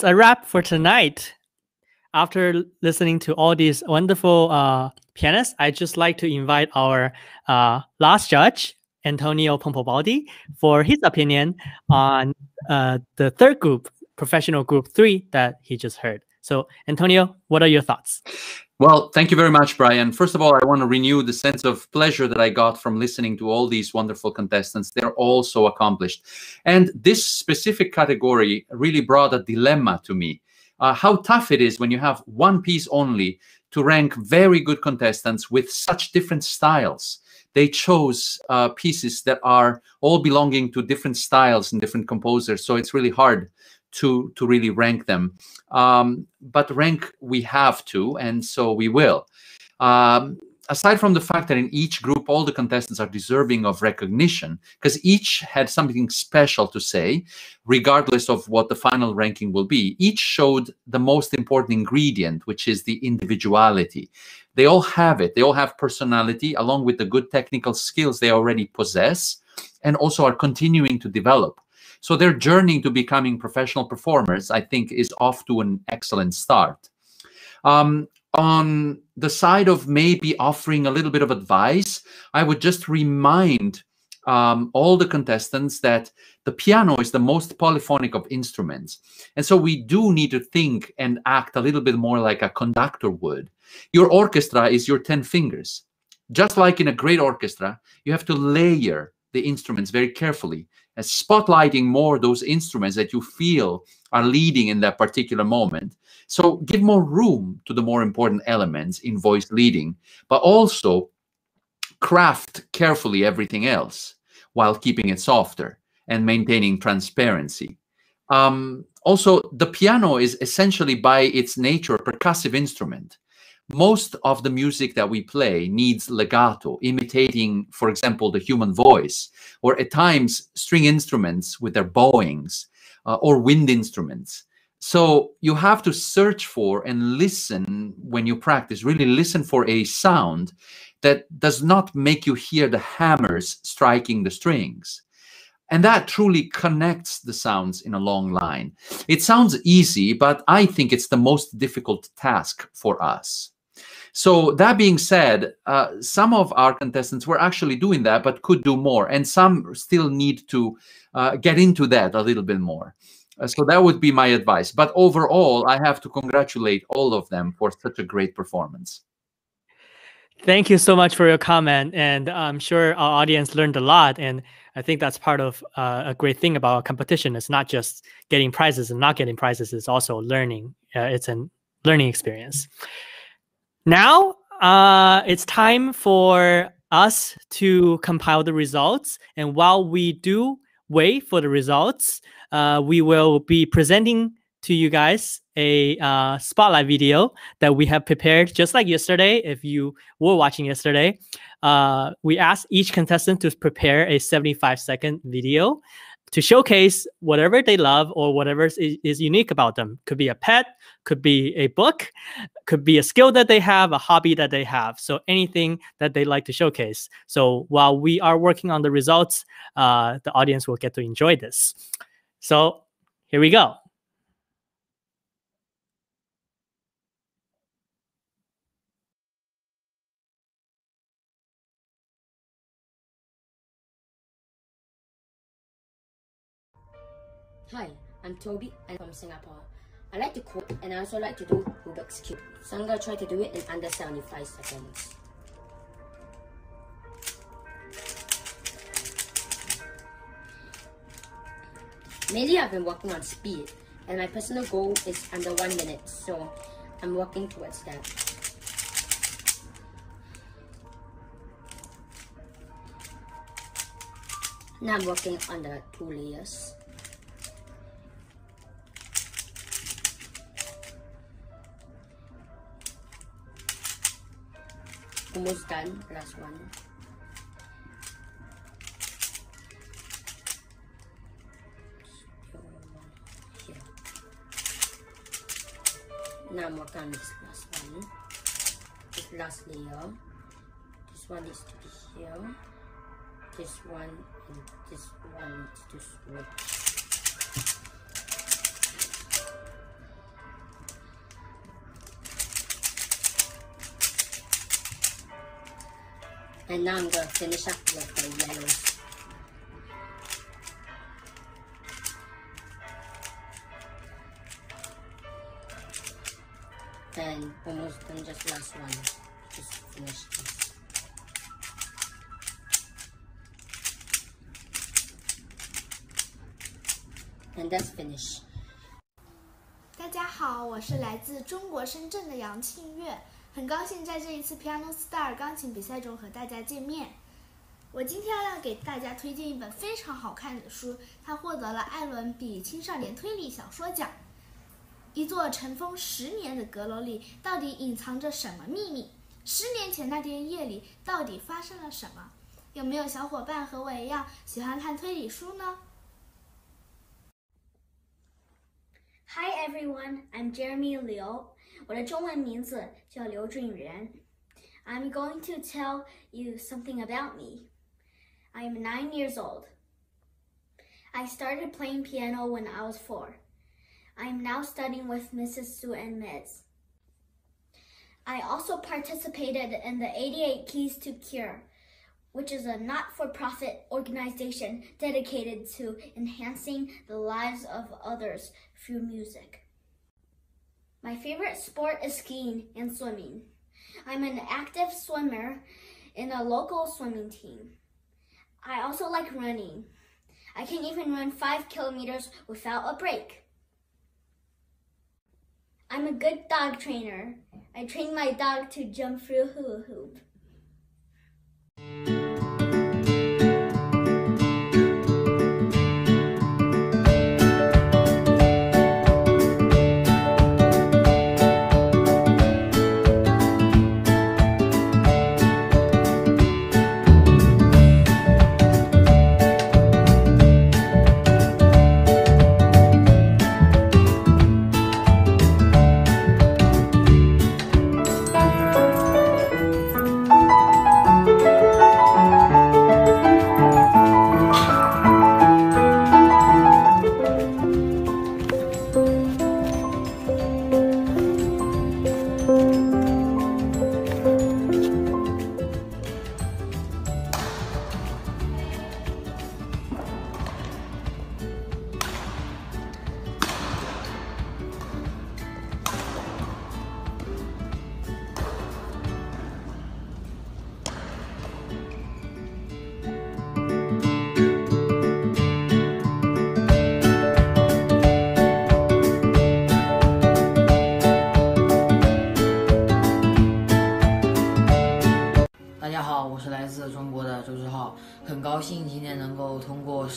S1: That's a wrap for tonight. After listening to all these wonderful uh, pianists, I'd just like to invite our uh, last judge, Antonio Pompa-Baldi, for his opinion on uh, the third group, professional group three, that he just heard. So, Antonio, what are your thoughts?
S5: Well, thank you very much, Brian. First of all, I want to renew the sense of pleasure that I got from listening to all these wonderful contestants. They're all so accomplished. And this specific category really brought a dilemma to me. Uh, how tough it is when you have one piece only to rank very good contestants with such different styles. They chose uh, pieces that are all belonging to different styles and different composers. So it's really hard to to really rank them. Um, but rank we have to, and so we will. Um, aside from the fact that in each group all the contestants are deserving of recognition because each had something special to say regardless of what the final ranking will be each showed the most important ingredient which is the individuality they all have it they all have personality along with the good technical skills they already possess and also are continuing to develop so their journey to becoming professional performers, I think, is off to an excellent start. Um, on the side of maybe offering a little bit of advice, I would just remind um, all the contestants that the piano is the most polyphonic of instruments. And so we do need to think and act a little bit more like a conductor would. Your orchestra is your 10 fingers. Just like in a great orchestra, you have to layer the instruments very carefully spotlighting more those instruments that you feel are leading in that particular moment. So give more room to the more important elements in voice leading, but also craft carefully everything else while keeping it softer and maintaining transparency. Um, also, the piano is essentially by its nature a percussive instrument most of the music that we play needs legato, imitating, for example, the human voice, or at times string instruments with their bowings, uh, or wind instruments. So you have to search for and listen when you practice, really listen for a sound that does not make you hear the hammers striking the strings. And that truly connects the sounds in a long line. It sounds easy, but I think it's the most difficult task for us. So that being said, uh, some of our contestants were actually doing that, but could do more, and some still need to uh, get into that a little bit more. Uh, so that would be my advice. But overall, I have to congratulate all of them for such a great performance.
S1: Thank you so much for your comment, and I'm sure our audience learned a lot. And I think that's part of uh, a great thing about competition. It's not just getting prizes and not getting prizes; it's also learning. Uh, it's a learning experience. Now uh, it's time for us to compile the results. And while we do wait for the results, uh, we will be presenting to you guys a uh, spotlight video that we have prepared just like yesterday. If you were watching yesterday, uh, we asked each contestant to prepare a 75 second video to showcase whatever they love or whatever is, is, unique about them. Could be a pet, could be a book, could be a skill that they have, a hobby that they have. So anything that they like to showcase. So while we are working on the results, uh, the audience will get to enjoy this. So here we go.
S6: I'm Toby and from Singapore. I like to cook and I also like to do Rubik's Cube. So I'm gonna try to do it in under 75 seconds. Mainly I've been working on speed and my personal goal is under one minute. So I'm working towards that. Now I'm working on the two layers. Almost done, last one. Now working on this last one. This last layer. This one needs to be here. This one and this one needs to switch. And now I'm gonna finish up with the yellow. And almost done just last one. Just finish this. And that's finished.
S7: 大家好，我是来自中国深圳的杨庆月，很高兴在这一次 Piano Star 钢琴比赛中和大家见面。我今天要给大家推荐一本非常好看的书，它获得了艾伦比青少年推理小说奖。一座尘封十年的阁楼里，到底隐藏着什么秘密？十年前那天夜里，到底发生了什么？有没有小伙伴和我一样喜欢看推理书呢
S8: ？Hi everyone, I'm Jeremy Liu. 我的中文名字叫刘俊元。I'm going to tell you something about me. I'm nine years old. I started playing piano when I was four. I am now studying with Mrs. Sue and Miz. I also participated in the 88 Keys to Cure, which is a not for profit organization dedicated to enhancing the lives of others through music. My favorite sport is skiing and swimming. I'm an active swimmer in a local swimming team. I also like running. I can even run five kilometers without a break. I'm a good dog trainer. I train my dog to jump through hula hoop.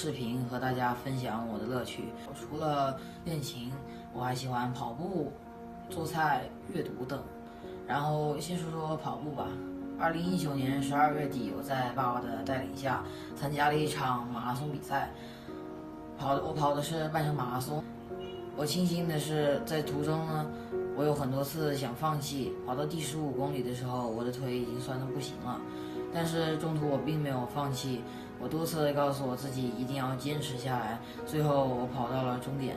S9: 视频和大家分享我的乐趣。我除了练琴，我还喜欢跑步、做菜、阅读等。然后先说说跑步吧。二零一九年十二月底，我在爸爸的带领下参加了一场马拉松比赛，跑的我跑的是半程马拉松。我庆幸的是，在途中呢，我有很多次想放弃，跑到第十五公里的时候，我的腿已经酸得不行了。但是中途我并没有放弃，我多次地告诉我自己一定要坚持下来。最后我跑到了终点。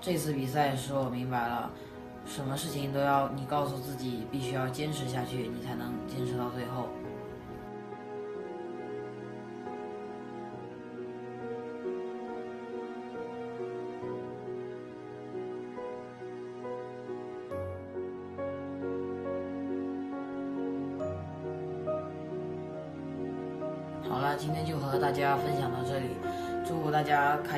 S9: 这次比赛使我明白了，什么事情都要你告诉自己必须要坚持下去，你才能坚持到最后。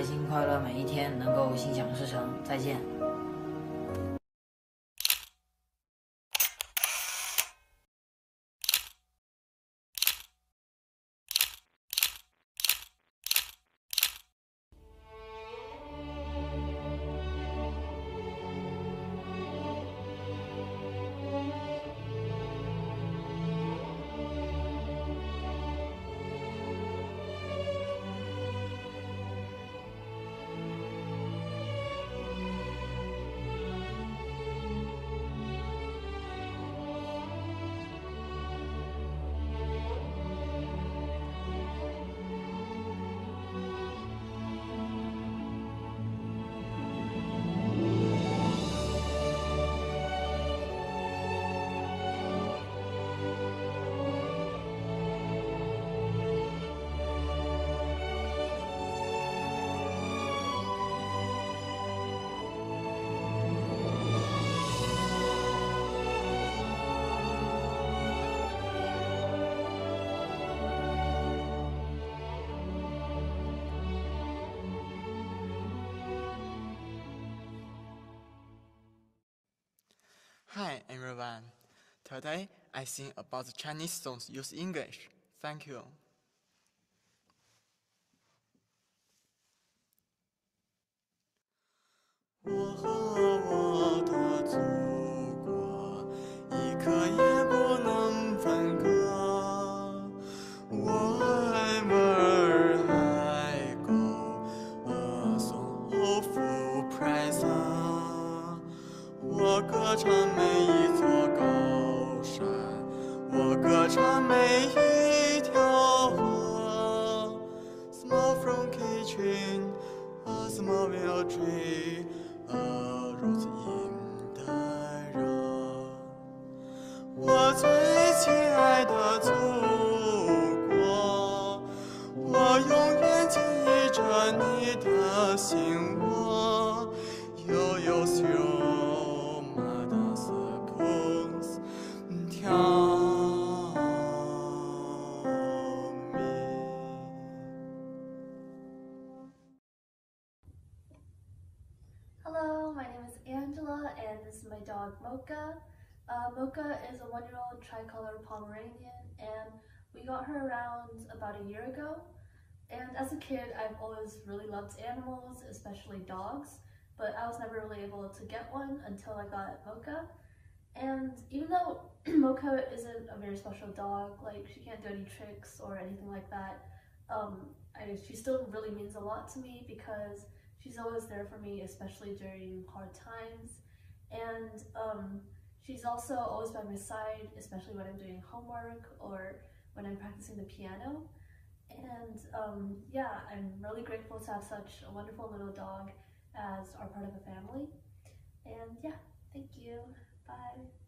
S9: 开心快乐每一天，能够心想事成。再见。
S10: Today, I sing about the Chinese songs use English. Thank you.
S11: Always really loved animals, especially dogs, but I was never really able to get one until I got Mocha. And even though Mocha isn't a very special dog, like she can't do any tricks or anything like that, um, I, she still really means a lot to me because she's always there for me, especially during hard times. And um, she's also always by my side, especially when I'm doing homework or when I'm practicing the piano. And um, yeah, I'm really grateful to have such a wonderful little dog as our part of the family. And yeah, thank you. Bye.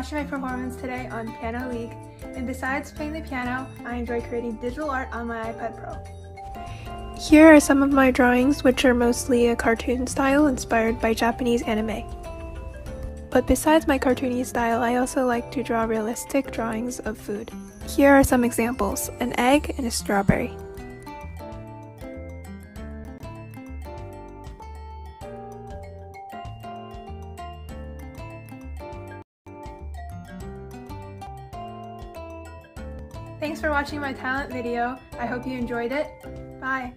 S12: Watching my performance today on Piano League. And besides playing the piano, I enjoy creating digital art on my iPad Pro. Here are some of my drawings, which are mostly a cartoon style inspired by Japanese anime. But besides my cartoony style, I also like to draw realistic drawings of food. Here are some examples an egg and a strawberry. For watching my talent video. I hope you enjoyed it. Bye.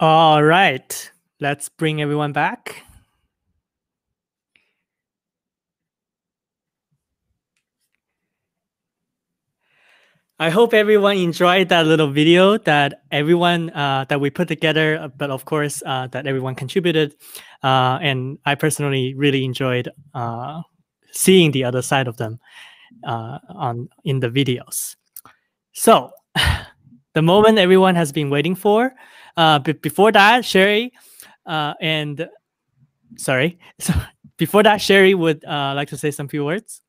S1: All right, let's bring everyone back. I hope everyone enjoyed that little video that everyone uh, that we put together, but of course uh, that everyone contributed, uh, and I personally really enjoyed uh, seeing the other side of them. uh, on in the videos. So, the moment everyone has been waiting for. Uh, but before that, Sherry uh, and sorry, so before that, Sherry would uh, like to say some few words.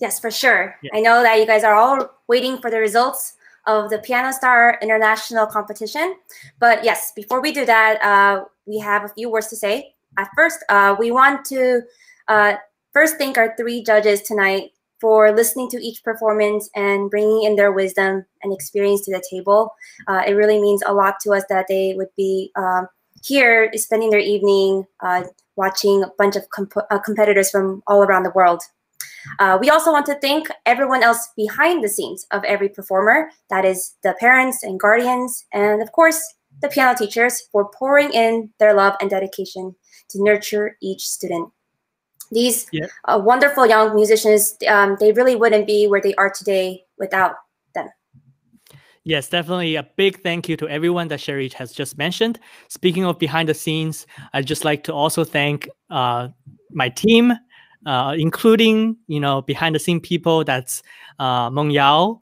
S2: Yes, for sure. Yeah. I know that you guys are all waiting for the results of the Piano Star International competition. But yes, before we do that, uh, we have a few words to say. At first, uh, we want to uh, first thank our three judges tonight for listening to each performance and bringing in their wisdom and experience to the table. Uh, it really means a lot to us that they would be um, here spending their evening uh, watching a bunch of comp uh, competitors from all around the world. Uh, we also want to thank everyone else behind the scenes of every performer, that is the parents and guardians, and of course, the piano teachers for pouring in their love and dedication to nurture each student. These yeah. uh, wonderful young musicians, um, they really wouldn't be where they are today without them.
S1: Yes, definitely a big thank you to everyone that Sherry has just mentioned. Speaking of behind the scenes, I'd just like to also thank uh, my team, uh, including you know behind the scene people. That's uh, Meng Yao,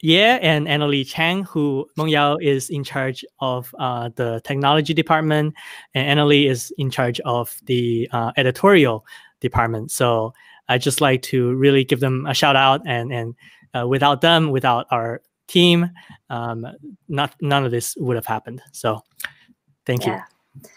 S1: yeah, and Annalie Chang, who Meng Yao is in charge of uh, the technology department, and Annalie is in charge of the uh, editorial department. So I just like to really give them a shout out, and and uh, without them, without our team, um, not none of this would have happened. So thank yeah. you.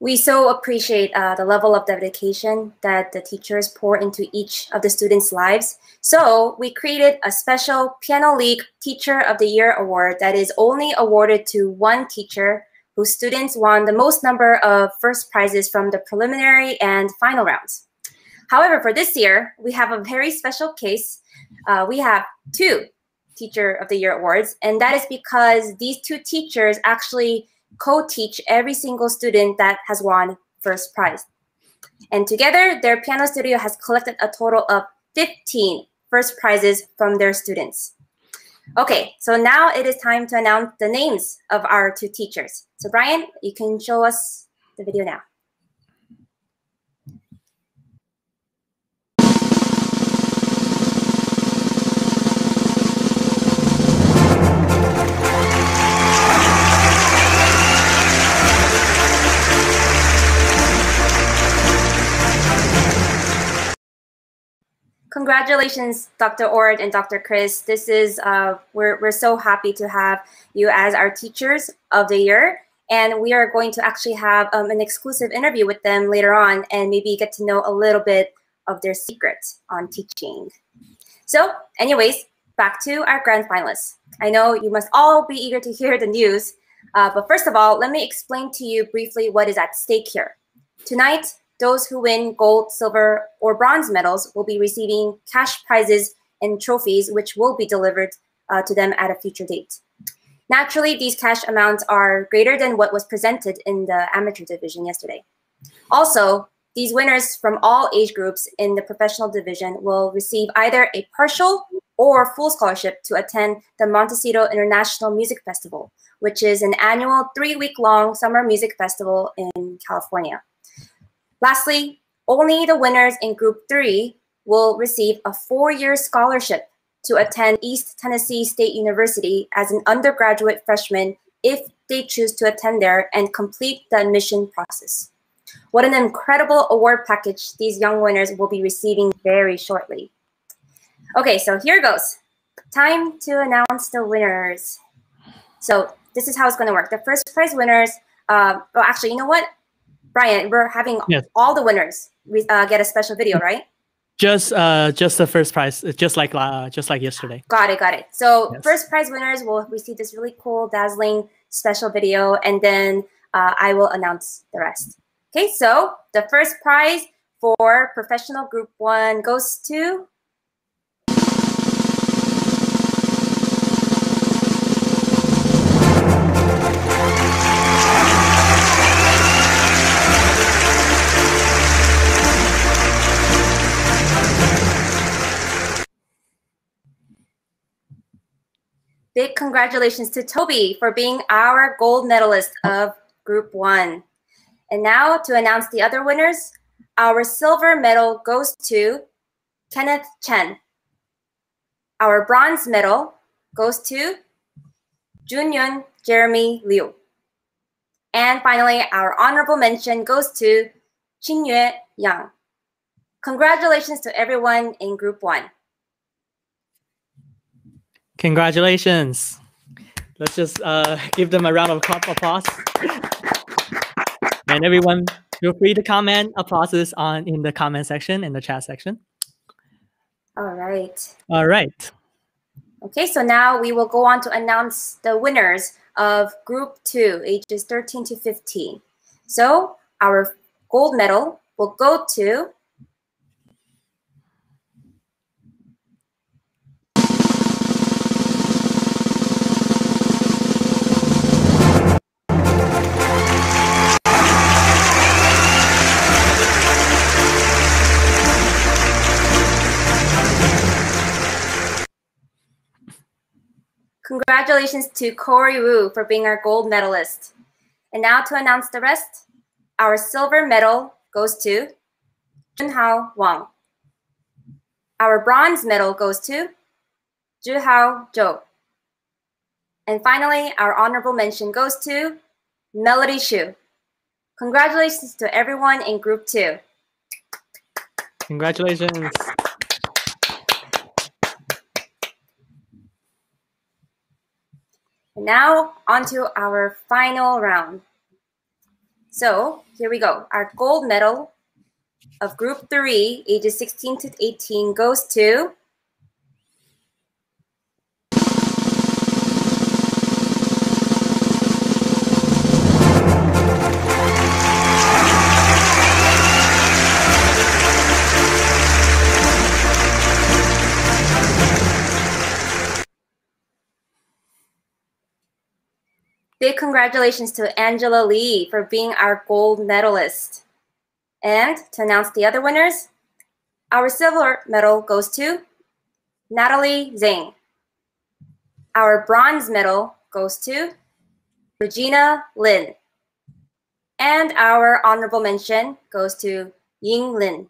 S2: We so appreciate uh, the level of dedication that the teachers pour into each of the students' lives. So we created a special Piano League Teacher of the Year award that is only awarded to one teacher whose students won the most number of first prizes from the preliminary and final rounds. However, for this year, we have a very special case. Uh, we have two Teacher of the Year awards, and that is because these two teachers actually co-teach every single student that has won first prize. And together, their piano studio has collected a total of 15 first prizes from their students. Okay, so now it is time to announce the names of our two teachers. So Brian, you can show us the video now. Congratulations, Dr. Ord and Dr. Chris. This is uh, we're we're so happy to have you as our teachers of the year, and we are going to actually have um, an exclusive interview with them later on, and maybe get to know a little bit of their secrets on teaching. So, anyways, back to our grand finalists. I know you must all be eager to hear the news, uh, but first of all, let me explain to you briefly what is at stake here. Tonight, those who win gold, silver, or bronze medals will be receiving cash prizes and trophies, which will be delivered uh, to them at a future date. Naturally, these cash amounts are greater than what was presented in the amateur division yesterday. Also, these winners from all age groups in the professional division will receive either a partial or full scholarship to attend the Montecito International Music Festival, which is an annual three-week-long summer music festival in California. Lastly, only the winners in Group 3 will receive a four-year scholarship to attend East Tennessee State University as an undergraduate freshman if they choose to attend there and complete the admission process. What an incredible award package these young winners will be receiving very shortly. Okay, so here goes. Time to announce the winners. So this is how it's going to work. The first prize winners, uh, well, actually, you know what? Brian, we're having yes. all the winners we, uh, get a special video, right?
S1: Just uh, just the first prize, just like uh, just like yesterday.
S2: Got it, got it. So yes. first prize winners will receive this really cool, dazzling special video, and then uh, I will announce the rest. Okay, so the first prize for professional group one goes to Big congratulations to Toby for being our gold medalist of Group 1. And now to announce the other winners, our silver medal goes to Kenneth Chen. Our bronze medal goes to Junyun Jeremy Liu. And finally, our honorable mention goes to Qingyue Yang. Congratulations to everyone in Group 1.
S1: Congratulations. Let's just uh, give them a round of applause. and everyone, feel free to comment applauses on in the comment section in the chat section.
S2: All right.
S1: All right.
S2: Okay, so now we will go on to announce the winners of Group 2, ages 13 to 15. So our gold medal will go to Congratulations to Corey Wu for being our gold medalist. And now to announce the rest, our silver medal goes to Junhao Wang. Our bronze medal goes to Zhuhao Zhou. And finally, our honorable mention goes to Melody Xu. Congratulations to everyone in Group 2.
S1: Congratulations.
S2: Now, onto our final round. So, here we go. Our gold medal of Group 3, ages 16 to 18, goes to Big congratulations to Angela Lee for being our gold medalist. And to announce the other winners, our silver medal goes to Natalie Zhang. Our bronze medal goes to Regina Lin. And our honorable mention goes to Ying Lin.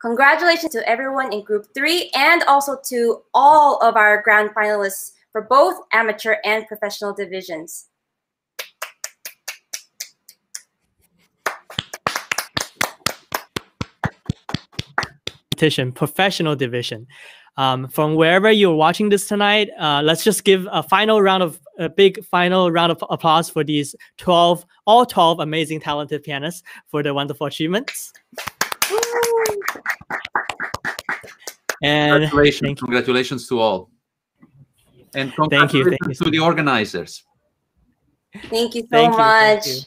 S2: Congratulations to everyone in Group 3 and also to all of our grand finalists for both amateur and professional divisions.
S1: Competition, professional division. Um, from wherever you're watching this tonight, uh, let's just give a final round of a big final round of applause for these 12, all 12 amazing, talented pianists for their wonderful achievements. And
S5: congratulations, congratulations to all. And
S1: Thank you, thank you
S5: to the organizers.
S2: Thank you so
S1: Thank you,
S2: much.
S1: thank you.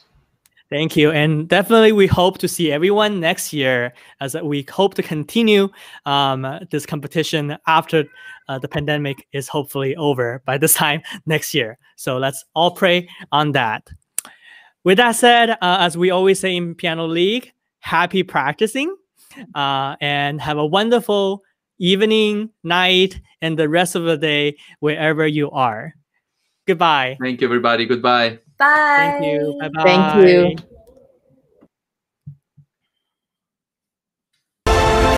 S1: Thank you. And definitely, we hope to see everyone next year as we hope to continue um, this competition after uh, the pandemic is hopefully over by this time next year. So let's all pray on that. With that said, uh, as we always say in Piano League, happy practicing uh, and have a wonderful evening, night, and the rest of the day wherever you are. Goodbye.
S5: Thank you, everybody. Goodbye.
S2: Bye.
S1: Thank you. Bye bye.
S4: Thank you.